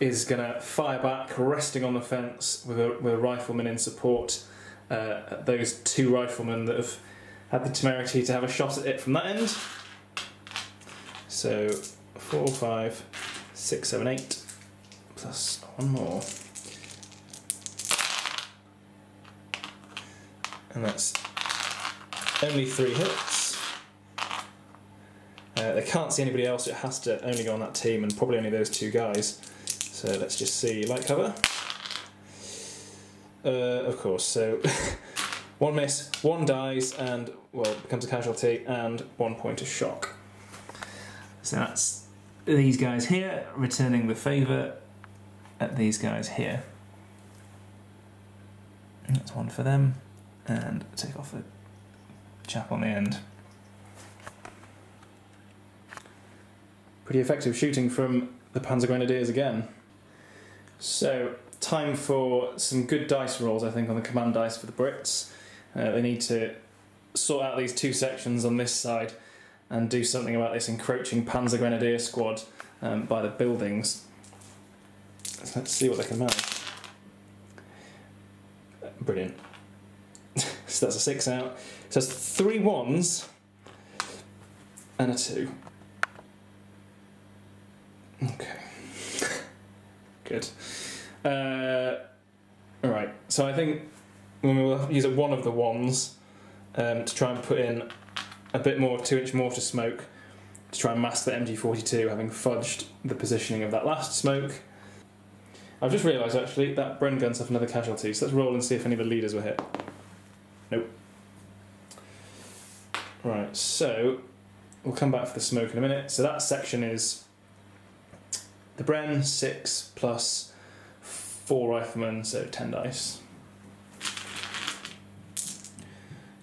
is going to fire back, resting on the fence with a, with a rifleman in support. Uh, those two riflemen that have had the temerity to have a shot at it from that end. So four, five, six, seven, eight, plus one more. And that's only three hits. Uh, they can't see anybody else, it has to only go on that team and probably only those two guys. So let's just see light cover. Uh, of course, so *laughs* One miss, one dies, and, well, becomes a casualty, and one point of shock. So that's these guys here, returning the favour at these guys here. That's one for them, and take off the chap on the end. Pretty effective shooting from the Panzer Grenadiers again. So, time for some good dice rolls, I think, on the command dice for the Brits. Uh, they need to sort out these two sections on this side and do something about this encroaching Panzer Grenadier squad um, by the buildings. So let's see what they can manage. Brilliant. *laughs* so that's a six out. So that's three ones and a two. Okay. *laughs* Good. Uh, all right. So I think we will use one of the ones um, to try and put in a bit more two-inch mortar smoke to try and mask the MG42, having fudged the positioning of that last smoke. I've just realised actually that Bren guns have another casualty, so let's roll and see if any of the leaders were hit. Nope. Right, so we'll come back for the smoke in a minute. So that section is the Bren 6 plus 4 riflemen, so 10 dice.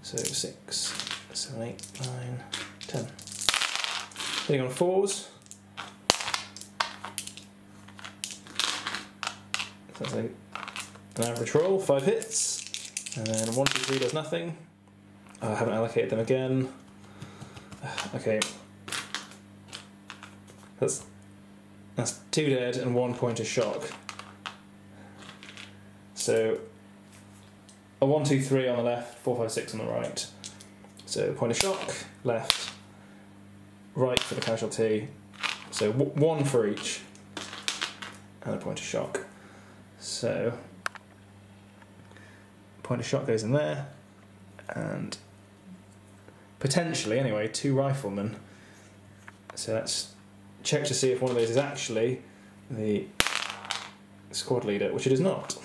So 6, 7, 8, 9, 10. Hitting on 4s. That's like an average roll, 5 hits. And then 1, 2, 3 does nothing. Oh, I haven't allocated them again. *sighs* Okay. That's that's two dead and one point of shock. So a one, two, three on the left, four, five, six on the right. So point of shock, left, right for the casualty. So one for each, and a point of shock. So point of shock goes in there, and potentially, anyway, two riflemen. So let's check to see if one of those is actually the squad leader, which it is not.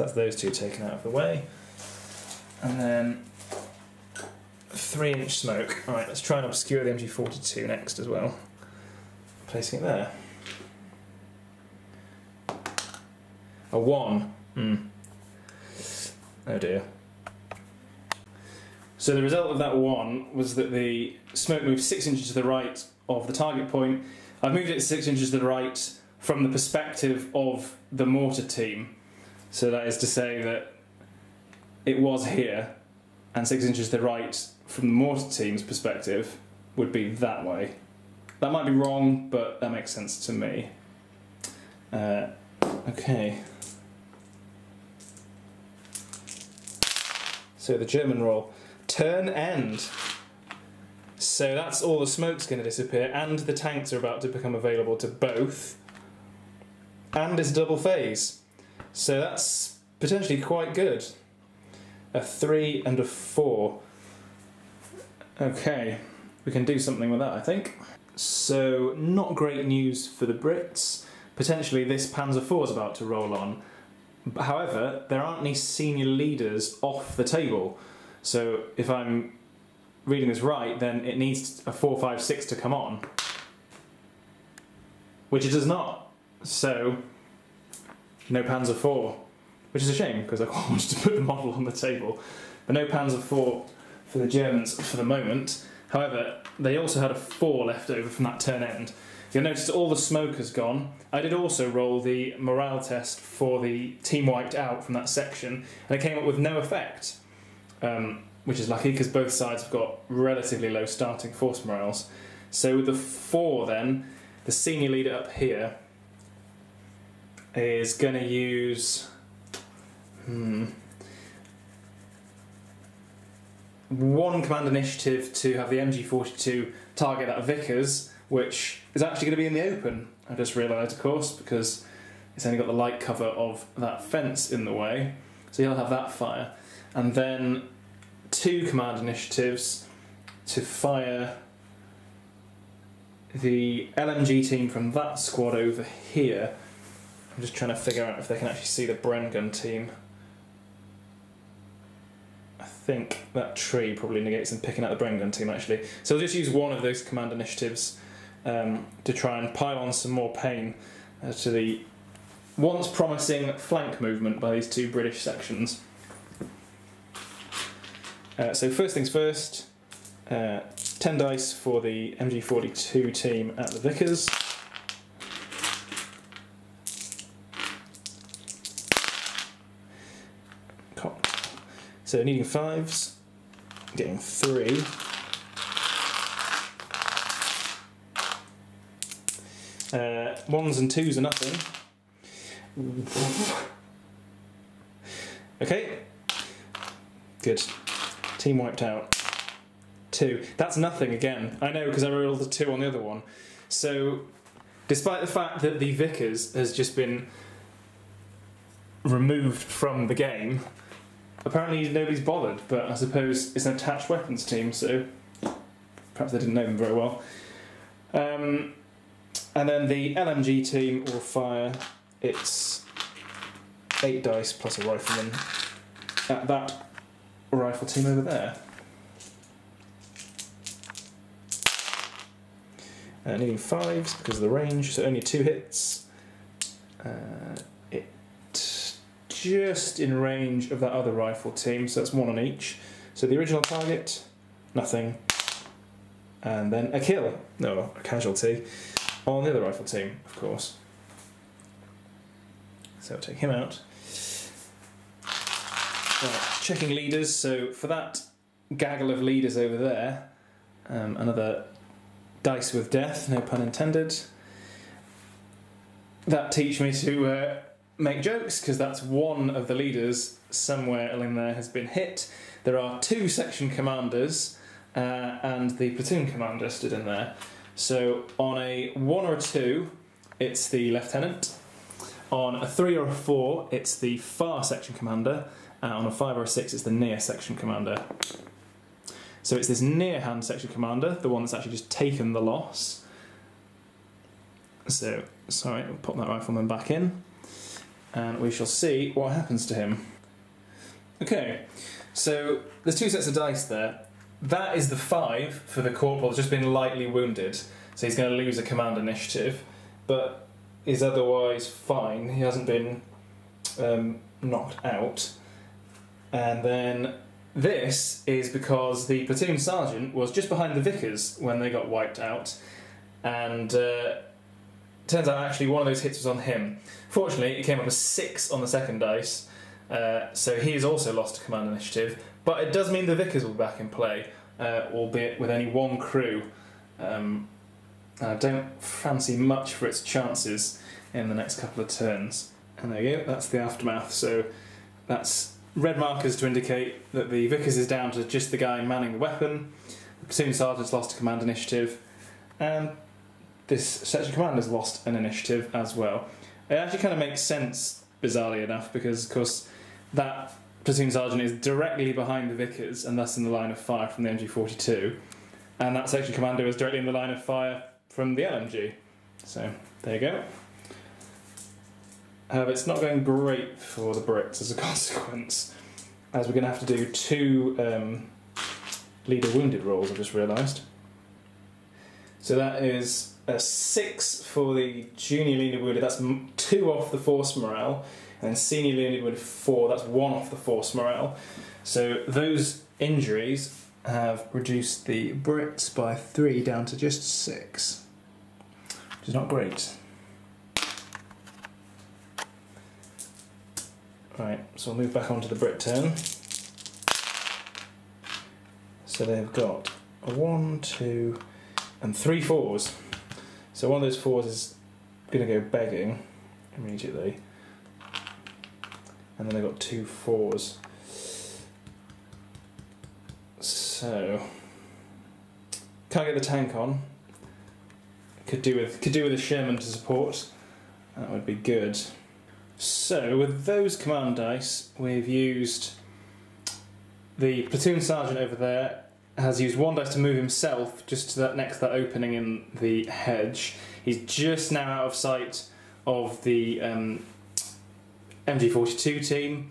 That's those two taken out of the way. And then three inch smoke. Alright, let's try and obscure the MG42 next as well. Placing it there. A one. Hmm. Oh dear. So the result of that one was that the smoke moved six inches to the right of the target point. I've moved it six inches to the right from the perspective of the mortar team. So that is to say that it was here, and six inches to the right from the mortar team's perspective would be that way. That might be wrong, but that makes sense to me. Uh, okay. So the German roll. Turn end. So that's all the smoke's going to disappear, and the tanks are about to become available to both. And it's double phase. So that's potentially quite good. A 3 and a 4. Okay, we can do something with that, I think. So, not great news for the Brits. Potentially, this Panzer IV is about to roll on. However, there aren't any senior leaders off the table. So if I'm reading this right, then it needs a 456 to come on. Which it does not. So, no Panzer IV. Which is a shame, because I *laughs* wanted to put the model on the table. But no Panzer IV for the Germans for the moment. However, they also had a 4 left over from that turn end. You'll notice all the smoke has gone. I did also roll the morale test for the team wiped out from that section, and it came up with no effect um, which is lucky because both sides have got relatively low starting force morales. So with the four, then the senior leader up here is going to use. Hmm, one command initiative to have the MG42 target that Vickers, which is actually going to be in the open. I just realised, of course, because it's only got the light cover of that fence in the way, so he'll have that fire and then two command initiatives to fire the LMG team from that squad over here. I'm just trying to figure out if they can actually see the Bren gun team. I think that tree probably negates them picking out the Bren gun team actually. So I'll just use one of those command initiatives um, to try and pile on some more pain uh, to the once promising flank movement by these two British sections. Uh, so first things first, uh, 10 dice for the MG42 team at the Vickers. So needing fives. getting three. Uh, ones and twos are nothing. Okay. Good. Team wiped out. Two. That's nothing again. I know because I rolled a two on the other one. So, despite the fact that the Vickers has just been removed from the game, apparently nobody's bothered. But I suppose it's an attached weapons team, so perhaps they didn't know them very well. Um, and then the LMG team will fire its eight dice plus a rifleman at that rifle team over there. Uh, needing fives because of the range, so only two hits. Uh, just in range of that other rifle team, so that's one on each. So the original target, nothing. And then a kill, no, a casualty, on the other rifle team, of course. So I'll take him out. Right, checking leaders, so for that gaggle of leaders over there, um, another dice with death, no pun intended. That teach me to uh, make jokes because that's one of the leaders somewhere in there has been hit. There are two section commanders uh, and the platoon commander stood in there. So on a one or a two, it's the lieutenant. On a three or a four, it's the far section commander. And on a five or a six, it's the near section commander. So it's this near hand section commander, the one that's actually just taken the loss. So, sorry, we'll pop that rifleman back in. And we shall see what happens to him. Okay, so there's two sets of dice there. That is the five for the corporal that's just been lightly wounded. So he's going to lose a command initiative. But is otherwise fine. He hasn't been um, knocked out. And then this is because the platoon sergeant was just behind the Vickers when they got wiped out, and uh, turns out actually one of those hits was on him. Fortunately, it came up as six on the second dice, uh, so he has also lost a command initiative. But it does mean the Vickers will be back in play, uh, albeit with only one crew. Um, I don't fancy much for its chances in the next couple of turns. And there you go, that's the aftermath. So that's red markers to indicate that the Vickers is down to just the guy manning the weapon. The platoon sergeant's lost a command initiative, and this section commander's lost an initiative as well. It actually kind of makes sense, bizarrely enough, because of course that platoon sergeant is directly behind the Vickers and thus in the line of fire from the MG42, and that section commander is directly in the line of fire from the LMG. So there you go. However, it's not going great for the Brits as a *laughs* consequence, as we're going to have to do two um, leader wounded rolls, I've just realised. So that is a six for the junior leader wounded, that's two off the force morale, and senior leader wounded four, that's one off the force morale. So those injuries have reduced the Brits by three down to just six, which is not great. Right, so we'll move back onto the Brit turn. So they've got a one, two, and three fours. So one of those fours is going to go begging immediately. And then they've got two fours. So can't get the tank on. Could do with could do with a Sherman to support. That would be good. So with those command dice, we've used the platoon sergeant over there has used one dice to move himself just to that next to that opening in the hedge. He's just now out of sight of the um, MG42 team,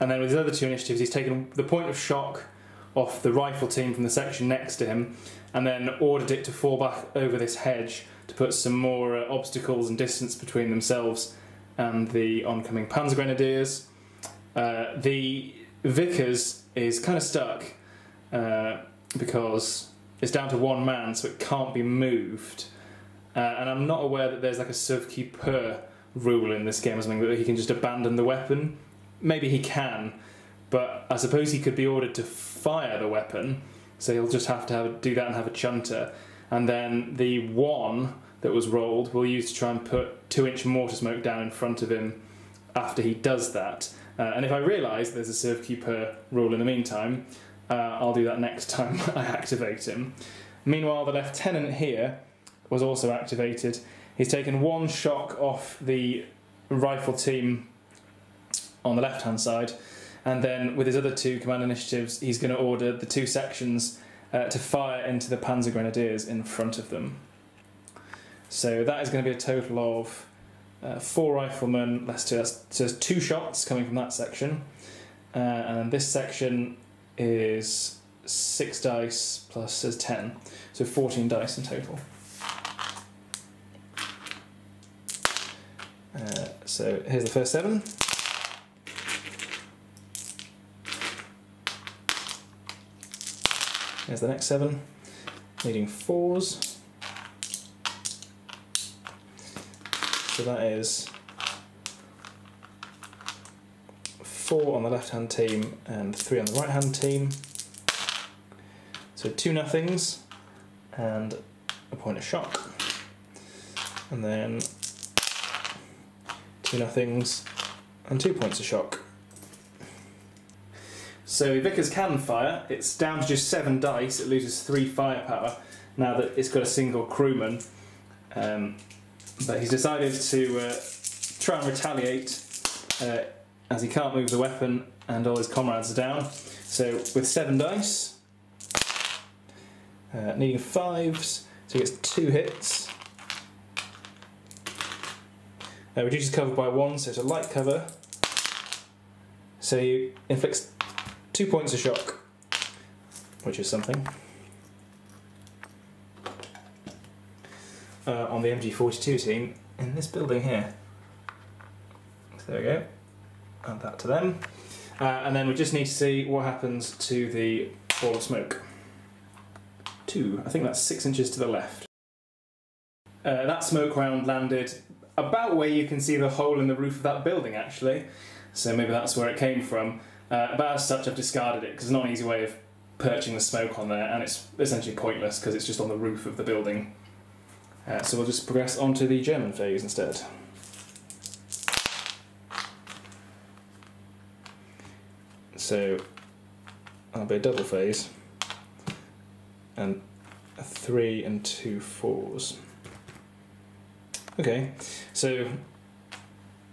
and then with his other two initiatives, he's taken the point of shock off the rifle team from the section next to him, and then ordered it to fall back over this hedge to put some more uh, obstacles and distance between themselves and the oncoming Panzer Grenadiers. Uh, the Vickers is kind of stuck uh, because it's down to one man, so it can't be moved. Uh, and I'm not aware that there's like a peut rule in this game or something that he can just abandon the weapon. Maybe he can, but I suppose he could be ordered to fire the weapon, so he'll just have to have, do that and have a chunter. And then the one that was rolled we'll use to try and put two inch mortar smoke down in front of him after he does that. Uh, and if I realise there's a serve keeper rule in the meantime, uh, I'll do that next time *laughs* I activate him. Meanwhile, the lieutenant here was also activated. He's taken one shock off the rifle team on the left hand side, and then with his other two command initiatives, he's going to order the two sections uh, to fire into the Panzer Grenadiers in front of them. So that is going to be a total of uh, four riflemen, less two, so two shots coming from that section, uh, and this section is six dice plus says ten, so fourteen dice in total. Uh, so here's the first seven. Here's the next seven, needing fours. So that is four on the left hand team and three on the right hand team. So two nothings and a point of shock. And then two nothings and two points of shock. So Vickers can fire, it's down to just seven dice, it loses three firepower now that it's got a single crewman. Um, but he's decided to uh, try and retaliate uh, as he can't move the weapon and all his comrades are down. So with seven dice, uh, needing fives, so he gets two hits. Uh, reduces cover by one, so it's a light cover. So he inflicts two points of shock, which is something. Uh, on the MG42 team in this building here. So there we go. Add that to them. Uh, and then we just need to see what happens to the ball of smoke. Two. I think that's six inches to the left. Uh, that smoke round landed about where you can see the hole in the roof of that building, actually. So maybe that's where it came from. Uh, but as such, I've discarded it because it's not an easy way of perching the smoke on there, and it's essentially pointless because it's just on the roof of the building. Uh, so we'll just progress on to the German phase instead. So that'll be a double phase, and a three and two fours. Okay, so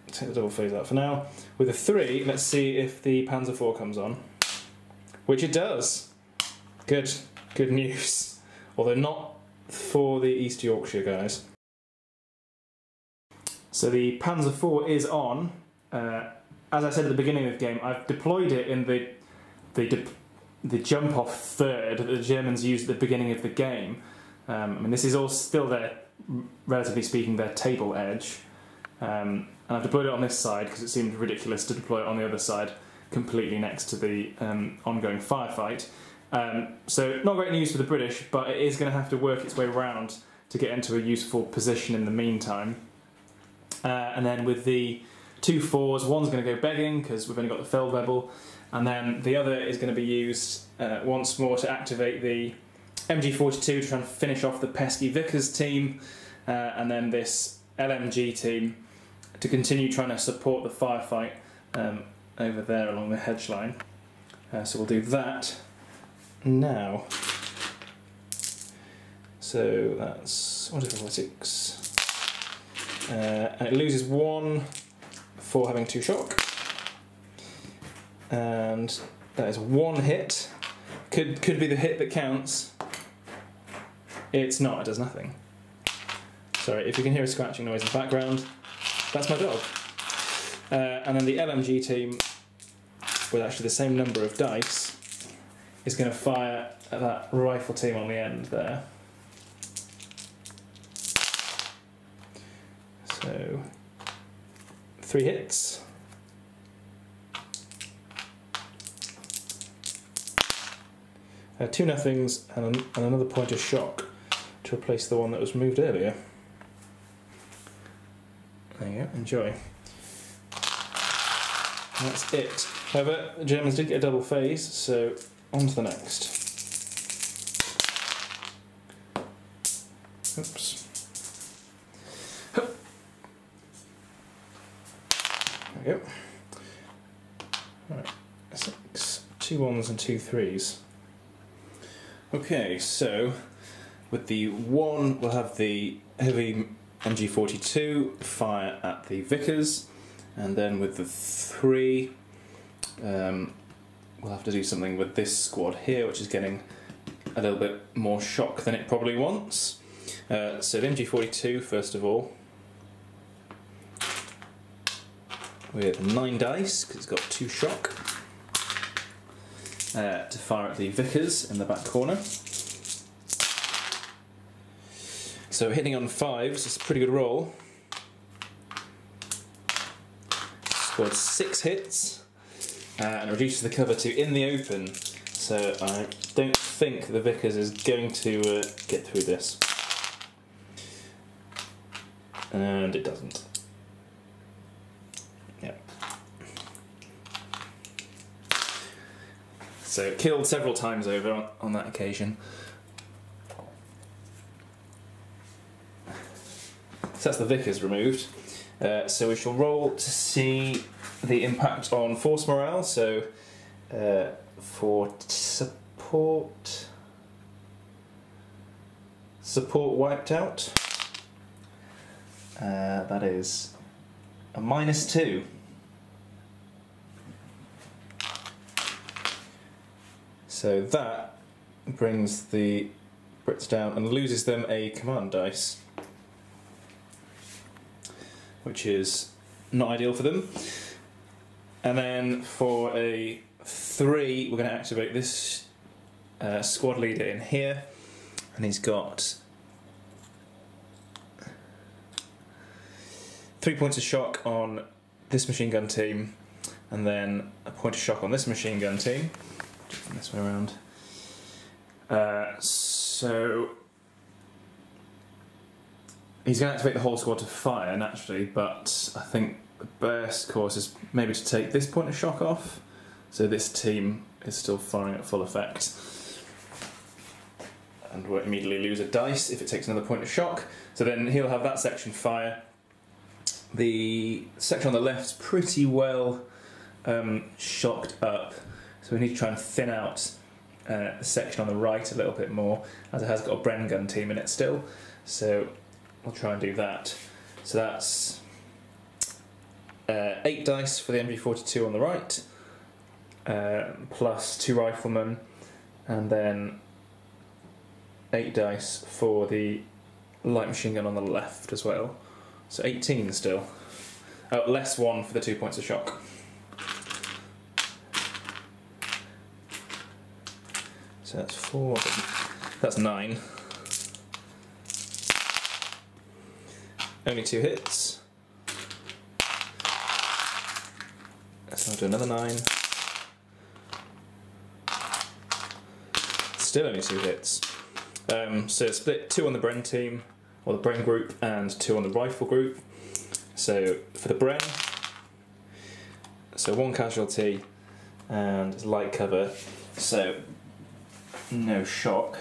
take the double phase out for now. With a three, let's see if the Panzer IV comes on, which it does. Good, good news. *laughs* Although not for the East Yorkshire guys. So the Panzer IV is on. Uh, as I said at the beginning of the game, I've deployed it in the the the jump off third that the Germans used at the beginning of the game. Um, I mean, this is all still their, relatively speaking, their table edge. Um, and I've deployed it on this side because it seemed ridiculous to deploy it on the other side, completely next to the um, ongoing firefight. Um, so not great news for the British, but it is going to have to work its way around to get into a useful position in the meantime. Uh, and then with the two fours, one's going to go begging because we've only got the Feldwebel, and then the other is going to be used uh, once more to activate the MG42 to try and finish off the pesky Vickers team, uh, and then this LMG team to continue trying to support the firefight um, over there along the hedge line. Uh, so we'll do that now. So that's what is athletics? Uh, and it loses one having two shock. And that is one hit. Could could be the hit that counts. It's not, it does nothing. Sorry, if you can hear a scratching noise in the background, that's my dog. Uh, and then the LMG team, with actually the same number of dice, is going to fire at that rifle team on the end there. So, three hits. Uh, two nothings and, an, and another point of shock to replace the one that was moved earlier. There you go, enjoy. That's it. However, the Germans did get a double phase, so on to the next. Two ones and two threes. Okay, so with the one, we'll have the heavy MG42 fire at the Vickers, and then with the three, um, we'll have to do something with this squad here, which is getting a little bit more shock than it probably wants. Uh, so the MG42, first of all, with nine dice, because it's got two shock, uh, to fire at the Vickers in the back corner. So hitting on fives is a pretty good roll. Scored six hits uh, and reduces the cover to in the open. So I don't think the Vickers is going to uh, get through this. And it doesn't. So killed several times over on, on that occasion. So that's the Vickers removed. Uh, so we shall roll to see the impact on force morale. So uh, for support, support wiped out. Uh, that is a minus two. So that brings the Brits down and loses them a command dice, which is not ideal for them. And then for a three, we're going to activate this uh, squad leader in here, and he's got three points of shock on this machine gun team, and then a point of shock on this machine gun team. This way around. Uh, so he's going to activate the whole squad to fire naturally, but I think the best course is maybe to take this point of shock off, so this team is still firing at full effect. And will immediately lose a dice if it takes another point of shock. So then he'll have that section fire. The section on the left's pretty well um, shocked up, so we need to try and thin out uh, the section on the right a little bit more, as it has got a Bren gun team in it still. So we'll try and do that. So that's uh, eight dice for the MG42 on the right, uh, plus two riflemen, and then eight dice for the light machine gun on the left as well. So 18 still. Oh, less one for the two points of shock. So that's four. That's nine. Only two hits. So I'll do another nine. Still only two hits. Um, so split two on the Bren team, or the Bren group, and two on the rifle group. So for the Bren, so one casualty and light cover, so no shock.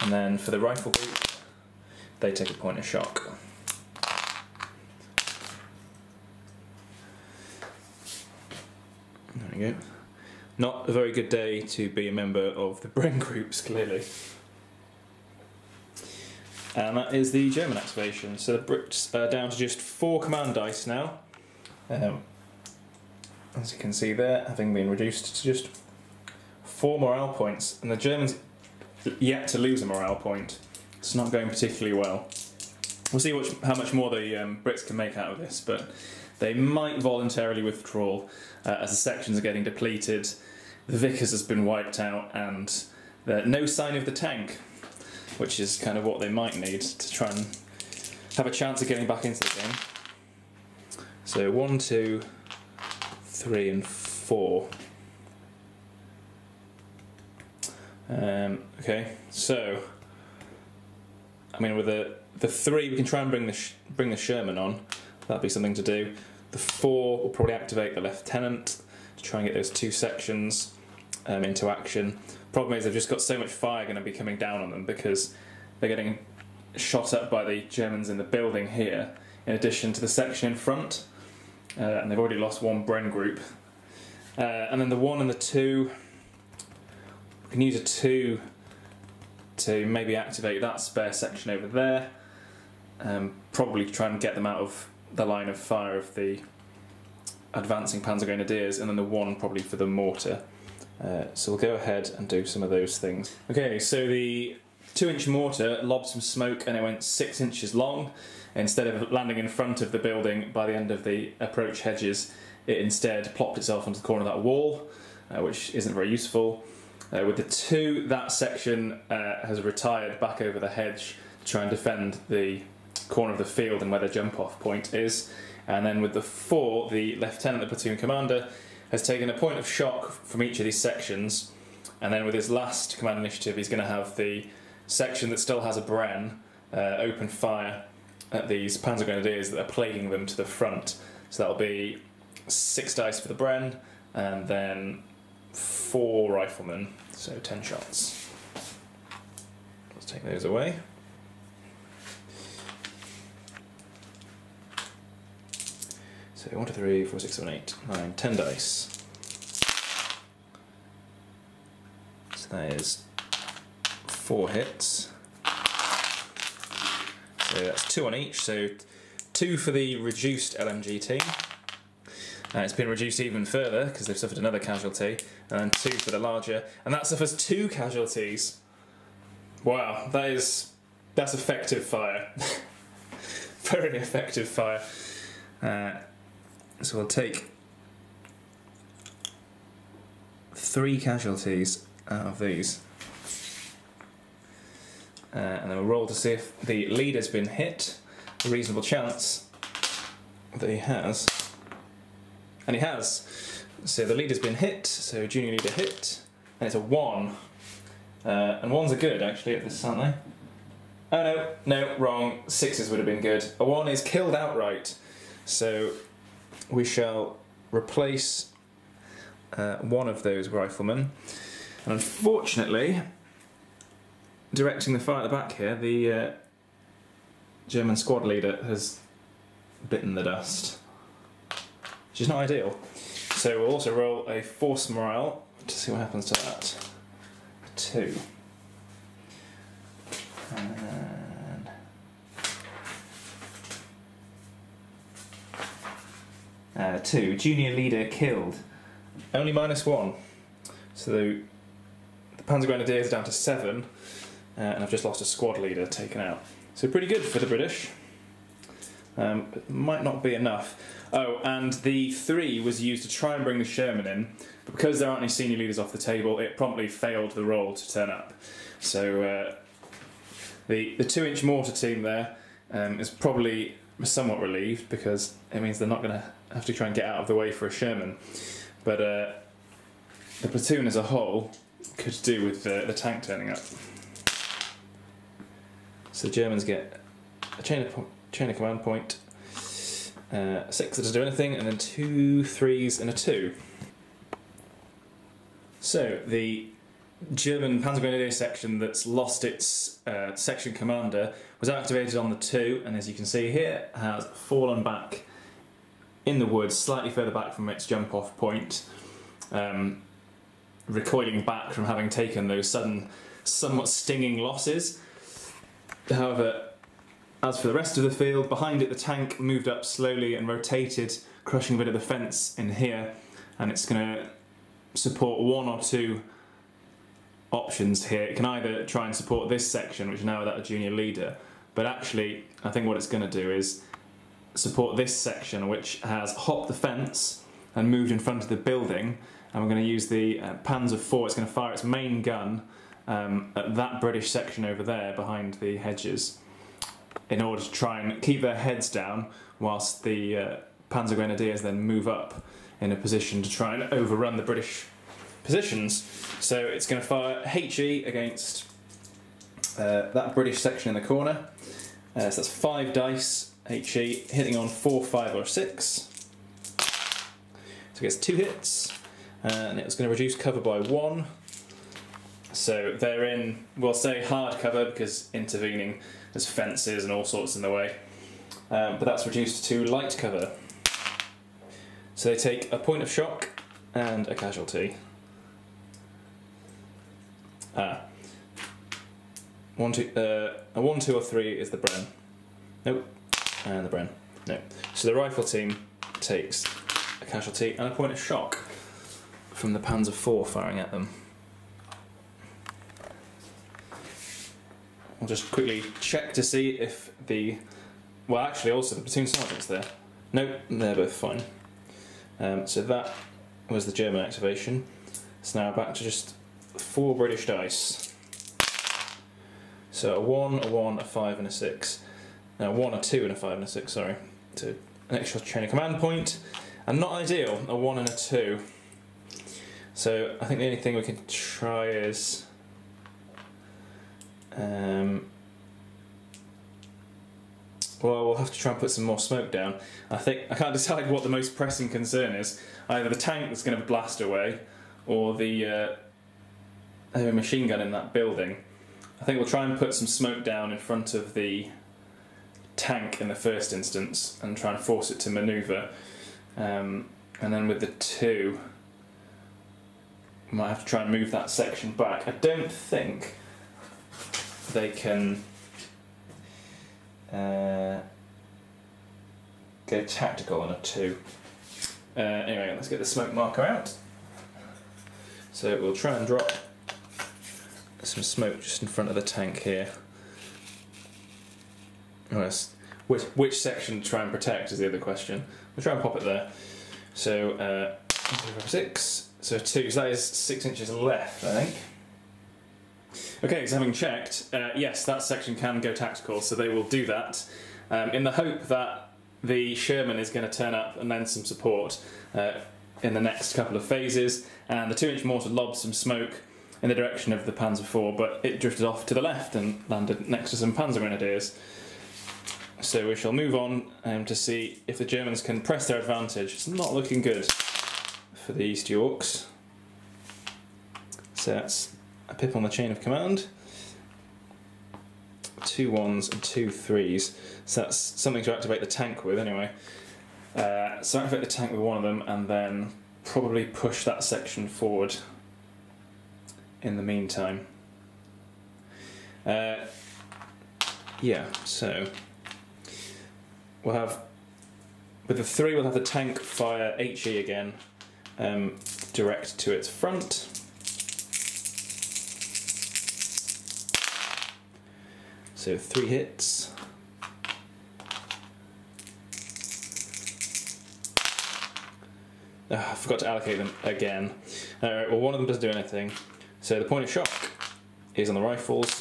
And then for the rifle group, they take a point of shock. There we go. Not a very good day to be a member of the Bren groups, clearly. And that is the German activation. So the Brits are down to just four command dice now. Um, as you can see there, having been reduced to just four morale points. And the Germans yet to lose a morale point. It's not going particularly well. We'll see how much more the um, Brits can make out of this, but they might voluntarily withdraw uh, as the sections are getting depleted. The Vickers has been wiped out, and no sign of the tank, which is kind of what they might need to try and have a chance of getting back into the game. So one, two, three, and four. Um, okay, so I mean, with the the three, we can try and bring the bring the Sherman on. That'd be something to do. The four will probably activate the lieutenant to try and get those two sections um, into action. Problem is, they've just got so much fire going to be coming down on them because they're getting shot up by the Germans in the building here, in addition to the section in front. Uh, and they've already lost one Bren group. Uh, and then the one and the two, can use a two to maybe activate that spare section over there. Um, probably try and get them out of the line of fire of the advancing Panzer Grenadiers, and then the one probably for the mortar. Uh, so we'll go ahead and do some of those things. Okay, so the two inch mortar lobbed some smoke and it went six inches long. Instead of landing in front of the building by the end of the approach hedges, it instead plopped itself onto the corner of that wall, uh, which isn't very useful. Uh, with the two, that section uh, has retired back over the hedge to try and defend the corner of the field and where the jump off point is. And then with the four, the lieutenant, the platoon commander, has taken a point of shock from each of these sections. And then with his last command initiative, he's going to have the section that still has a Bren uh, open fire at these Panzer Grenadiers that are plaguing them to the front. So that'll be six dice for the Bren, and then four riflemen, so ten shots. Let's take those away. So one, two, three, four, six, seven, eight, nine, ten dice. So that is four hits. So that's two on each. So two for the reduced LMG team. And it's been reduced even further because they've suffered another casualty. And two for the larger. And that suffers two casualties. Wow, that is that's effective fire. *laughs* Very effective fire. Uh, so we'll take three casualties out of these. Uh, and then we'll roll to see if the leader's been hit. A reasonable chance that he has. And he has. So the leader's been hit, so junior leader hit, and it's a 1. Uh, and 1s are good actually at this, aren't they? Oh no, no, wrong. 6s would have been good. A 1 is killed outright. So we shall replace uh, one of those riflemen. And unfortunately, directing the fire at the back here, the uh, German squad leader has bitten the dust, which is not ideal. So we'll also roll a force morale to see what happens to that. Two. And uh, two. Junior leader killed. Only minus one. So the, the Panzer Grenadiers are down to seven, uh, and I've just lost a squad leader taken out. So pretty good for the British. Um, it might not be enough. Oh, and the three was used to try and bring the Sherman in, but because there aren't any senior leaders off the table, it promptly failed the roll to turn up. So uh, the the two-inch mortar team there um, is probably somewhat relieved because it means they're not going to have to try and get out of the way for a Sherman. But uh, the platoon as a whole could do with the, the tank turning up. So the Germans get a chain of, chain of command point, uh, six that doesn't do anything, and then two threes and a two. So the German Panzer Grenadier section that's lost its uh, section commander was activated on the two, and as you can see here, has fallen back in the woods, slightly further back from its jump off point, um, recoiling back from having taken those sudden, somewhat stinging losses. However, as for the rest of the field, behind it the tank moved up slowly and rotated, crushing a bit of the fence in here, and it's going to support one or two options here. It can either try and support this section, which is now without a junior leader, but actually, I think what it's going to do is support this section, which has hopped the fence and moved in front of the building, and we're going to use the uh, Panzer IV. It's going to fire its main gun um, at that British section over there behind the hedges in order to try and keep their heads down whilst the uh, Panzer Grenadiers then move up in a position to try and overrun the British positions. So it's going to fire HE against uh, that British section in the corner. Uh, so that's five dice HE hitting on four, five, or six. So it gets two hits, and it's going to reduce cover by one. So they're in, we'll say hard cover because intervening, there's fences and all sorts in the way. Um, but that's reduced to light cover. So they take a point of shock and a casualty. Ah. One, two, uh, a one, two, or three is the Bren. Nope. And the Bren. No. So the rifle team takes a casualty and a point of shock from the Panzer IV firing at them. I'll just quickly check to see if the. Well, actually, also the platoon sergeant's there. Nope, they're both fine. Um, so that was the German activation. So now back to just four British dice. So a 1, a 1, a 5, and a 6. Now, 1, a 2, and a 5, and a 6, sorry. So an extra chain of command point. And not ideal, a 1 and a 2. So I think the only thing we can try is. Um, well, we'll have to try and put some more smoke down. I think I can't *laughs* decide what the most pressing concern is. Either the tank that's going to blast away, or the uh, machine gun in that building. I think we'll try and put some smoke down in front of the tank in the first instance and try and force it to manoeuvre. Um, and then with the two, we might have to try and move that section back. I don't think they can uh, go tactical on a two. Uh, anyway, let's get the smoke marker out. So we'll try and drop some smoke just in front of the tank here. Which, which section to try and protect is the other question. We'll try and pop it there. So, uh, six, so two, so that is six inches left, I think. Okay, so having checked, uh, yes, that section can go tactical, so they will do that um, in the hope that the Sherman is going to turn up and lend some support uh, in the next couple of phases, and the two inch mortar lobs some smoke in the direction of the Panzer IV, but it drifted off to the left and landed next to some Panzer Grenadiers. So we shall move on um, to see if the Germans can press their advantage. It's not looking good for the East Yorks. So that's a pip on the chain of command. Two ones and two threes. So that's something to activate the tank with anyway. Uh, so activate the tank with one of them and then probably push that section forward in the meantime. Uh, yeah, so we'll have with the three we'll have the tank fire HE again um, direct to its front. So three hits. Oh, I forgot to allocate them again. Alright, well one of them doesn't do anything. So the point of shock is on the rifles,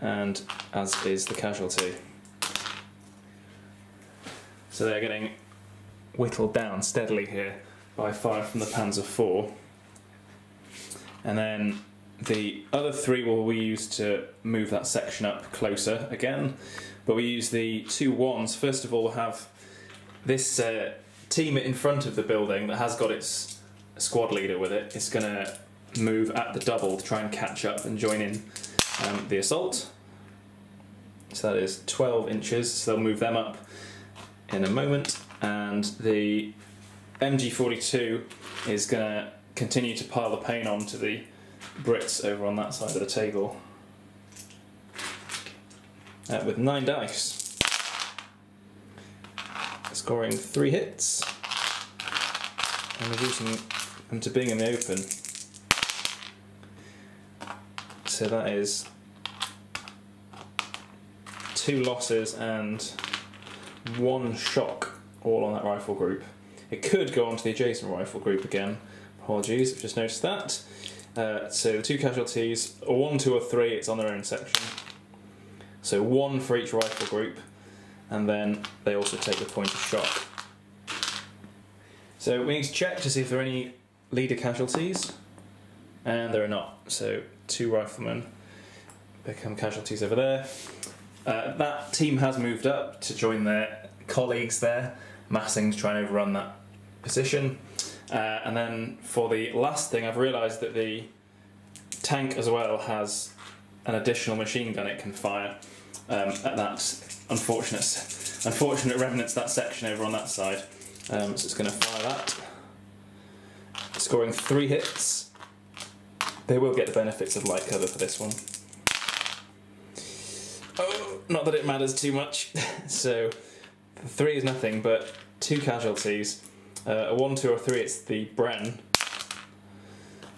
and as is the casualty. So they're getting whittled down steadily here by fire from the Panzer IV. And then the other three will we use to move that section up closer again. But we use the two ones. First of all, we'll have this uh, team in front of the building that has got its squad leader with it. It's going to move at the double to try and catch up and join in um, the assault. So that is 12 inches, so they'll move them up in a moment. And the MG42 is going to continue to pile the pain onto the Brits over on that side of the table. Uh, with nine dice. Scoring three hits and reducing them to being in the open. So that is two losses and one shock all on that rifle group. It could go on to the adjacent rifle group again. Apologies, I've just noticed that. Uh, so two casualties, one, two, or three, it's on their own section. So one for each rifle group, and then they also take the point of shock. So we need to check to see if there are any leader casualties, and there are not. So two riflemen become casualties over there. Uh, that team has moved up to join their colleagues there, massing to try and overrun that position. Uh, and then for the last thing, I've realised that the tank as well has an additional machine gun it can fire um, at that unfortunate, unfortunate remnants that section over on that side. Um, so it's going to fire that, scoring three hits. They will get the benefits of light cover for this one. Oh, not that it matters too much. *laughs* so three is nothing, but two casualties. Uh, a one, two, or three, it's the Bren.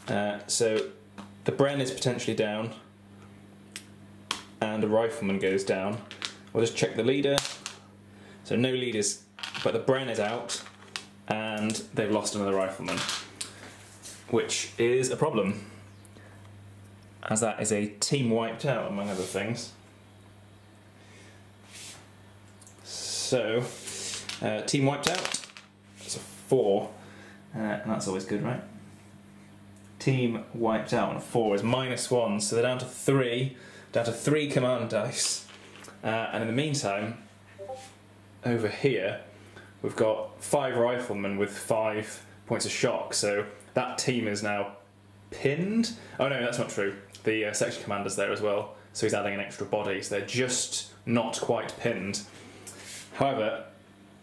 Uh, so the Bren is potentially down, and a rifleman goes down. We'll just check the leader. So no leaders, but the Bren is out, and they've lost another rifleman, which is a problem, as that is a team wiped out, among other things. So, uh, team wiped out. Four, uh, and that's always good, right? Team wiped out on a four is minus one, so they're down to three, down to three command dice. Uh, and in the meantime, over here, we've got five riflemen with five points of shock, so that team is now pinned. Oh no, that's not true. The uh, section commander's there as well, so he's adding an extra body, so they're just not quite pinned. However,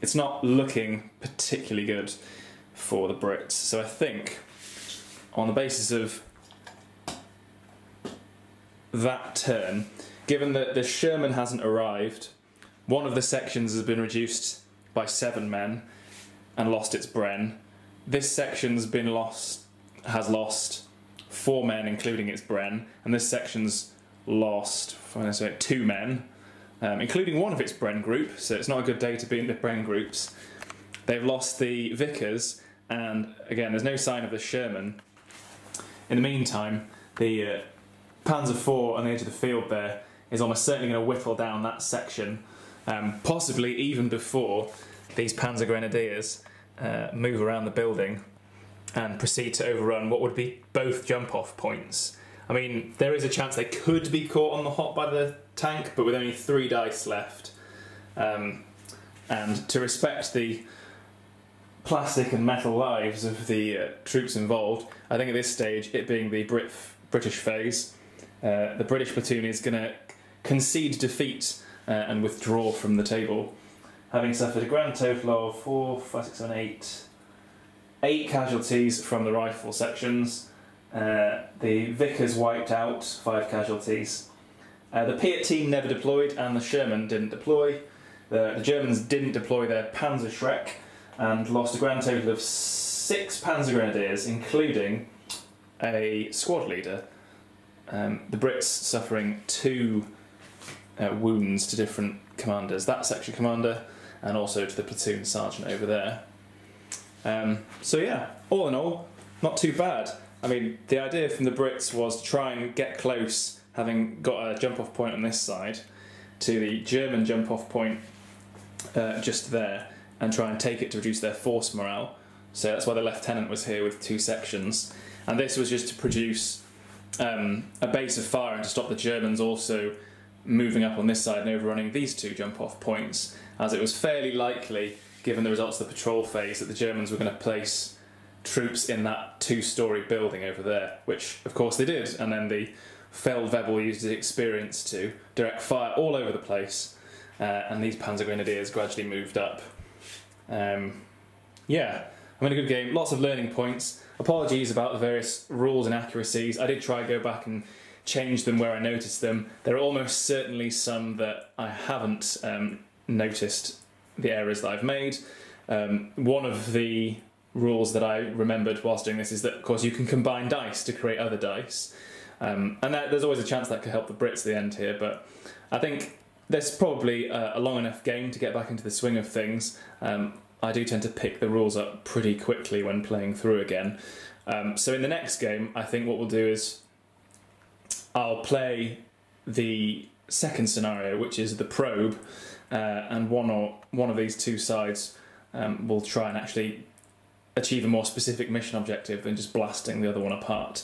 it's not looking particularly good for the Brits. So I think, on the basis of that turn, given that the Sherman hasn't arrived, one of the sections has been reduced by seven men and lost its Bren. This section's been lost, has lost four men, including its Bren, and this section's lost two men um, including one of its Bren group, so it's not a good day to be in the Bren groups. They've lost the Vickers, and again, there's no sign of the Sherman. In the meantime, the uh, Panzer IV on the edge of the field there is almost certainly going to whittle down that section, um, possibly even before these Panzer Grenadiers uh, move around the building and proceed to overrun what would be both jump off points. I mean, there is a chance they could be caught on the hop by the tank, but with only three dice left. Um, and to respect the plastic and metal lives of the uh, troops involved, I think at this stage, it being the Brit British phase, uh, the British platoon is going to concede defeat uh, and withdraw from the table, having suffered a grand total of four, five, six, seven, eight, eight casualties from the rifle sections. Uh, the Vickers wiped out, five casualties. Uh, the Piat team never deployed, and the Sherman didn't deploy. The, the Germans didn't deploy their Panzer Schreck and lost a grand total of six Panzer Grenadiers, including a squad leader. Um, the Brits suffering two uh, wounds to different commanders that section commander and also to the platoon sergeant over there. Um, so, yeah, all in all, not too bad. I mean, the idea from the Brits was to try and get close, having got a jump off point on this side, to the German jump off point uh, just there, and try and take it to reduce their force morale. So that's why the lieutenant was here with two sections. And this was just to produce um, a base of fire and to stop the Germans also moving up on this side and overrunning these two jump off points, as it was fairly likely, given the results of the patrol phase, that the Germans were going to place troops in that two story building over there, which of course they did, and then the Feldwebel used his experience to direct fire all over the place, uh, and these Panzer Grenadiers gradually moved up. Um, yeah, I mean, a good game, lots of learning points. Apologies about the various rules and accuracies. I did try to go back and change them where I noticed them. There are almost certainly some that I haven't um, noticed the errors that I've made. Um, one of the rules that I remembered whilst doing this is that, of course, you can combine dice to create other dice. Um, and that, there's always a chance that could help the Brits at the end here, but I think there's probably a, a long enough game to get back into the swing of things. Um, I do tend to pick the rules up pretty quickly when playing through again. Um, so in the next game, I think what we'll do is I'll play the second scenario, which is the probe, uh, and one or one of these two sides um, will try and actually achieve a more specific mission objective than just blasting the other one apart.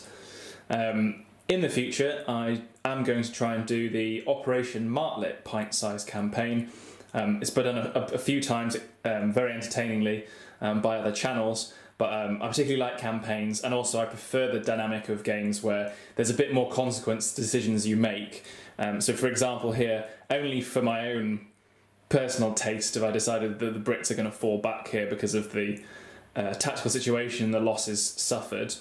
Um, in the future, I am going to try and do the Operation Martlet pint sized campaign. Um, it's been done a, a, few times um, very entertainingly um, by other channels, But um, I particularly like campaigns, and also I prefer the dynamic of games where there's a bit more consequence to decisions you make. Um, so, for example, here, only for my own personal taste have I decided that the Brits are going to fall back here because of the uh, tactical situation, the losses suffered.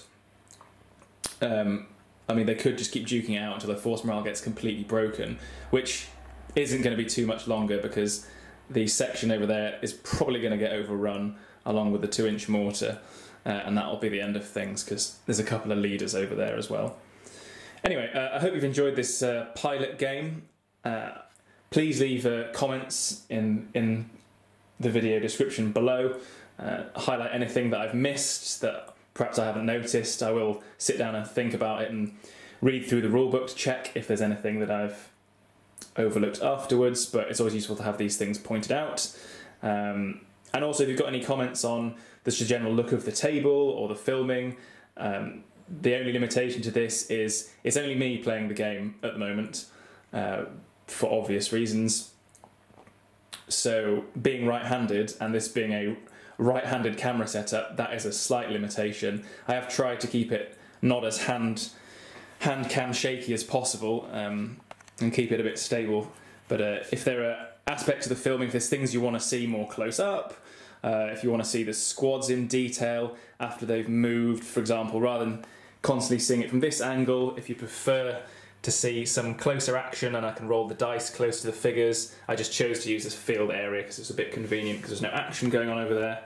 Um, I mean, they could just keep duking out until the force morale gets completely broken, which isn't going to be too much longer because the section over there is probably going to get overrun along with the two inch mortar, uh, and that'll be the end of things because there's a couple of leaders over there as well. Anyway, uh, I hope you've enjoyed this uh, pilot game. Uh, please leave uh, comments in in the video description below. Uh, highlight anything that I've missed that perhaps I haven't noticed. I will sit down and think about it and read through the rulebook to check if there's anything that I've overlooked afterwards. But it's always useful to have these things pointed out. Um, and also, if you've got any comments on the general look of the table or the filming, um, the only limitation to this is it's only me playing the game at the moment uh, for obvious reasons. So, being right handed and this being a right handed camera setup, that is a slight limitation. I have tried to keep it not as hand hand cam shaky as possible um, and keep it a bit stable. But uh, if there are aspects of the filming, if there's things you want to see more close up, uh, if you want to see the squads in detail after they've moved, for example, rather than constantly seeing it from this angle, if you prefer to see some closer action and I can roll the dice close to the figures, I just chose to use this field area because it's a bit convenient because there's no action going on over there.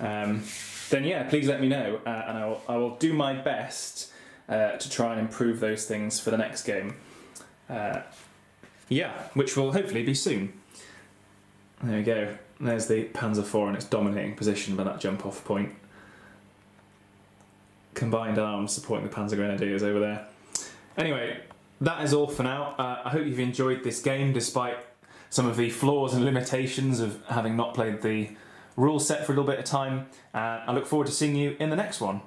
Um, then yeah, please let me know uh, and I will, I will do my best uh, to try and improve those things for the next game. Uh, yeah, which will hopefully be soon. There we go. There's the Panzer IV in its dominating position by that jump off point. Combined arms supporting the Panzer Grenadiers over there. Anyway, that is all for now. Uh, I hope you've enjoyed this game despite some of the flaws and limitations of having not played the rule set for a little bit of time. Uh, I look forward to seeing you in the next one.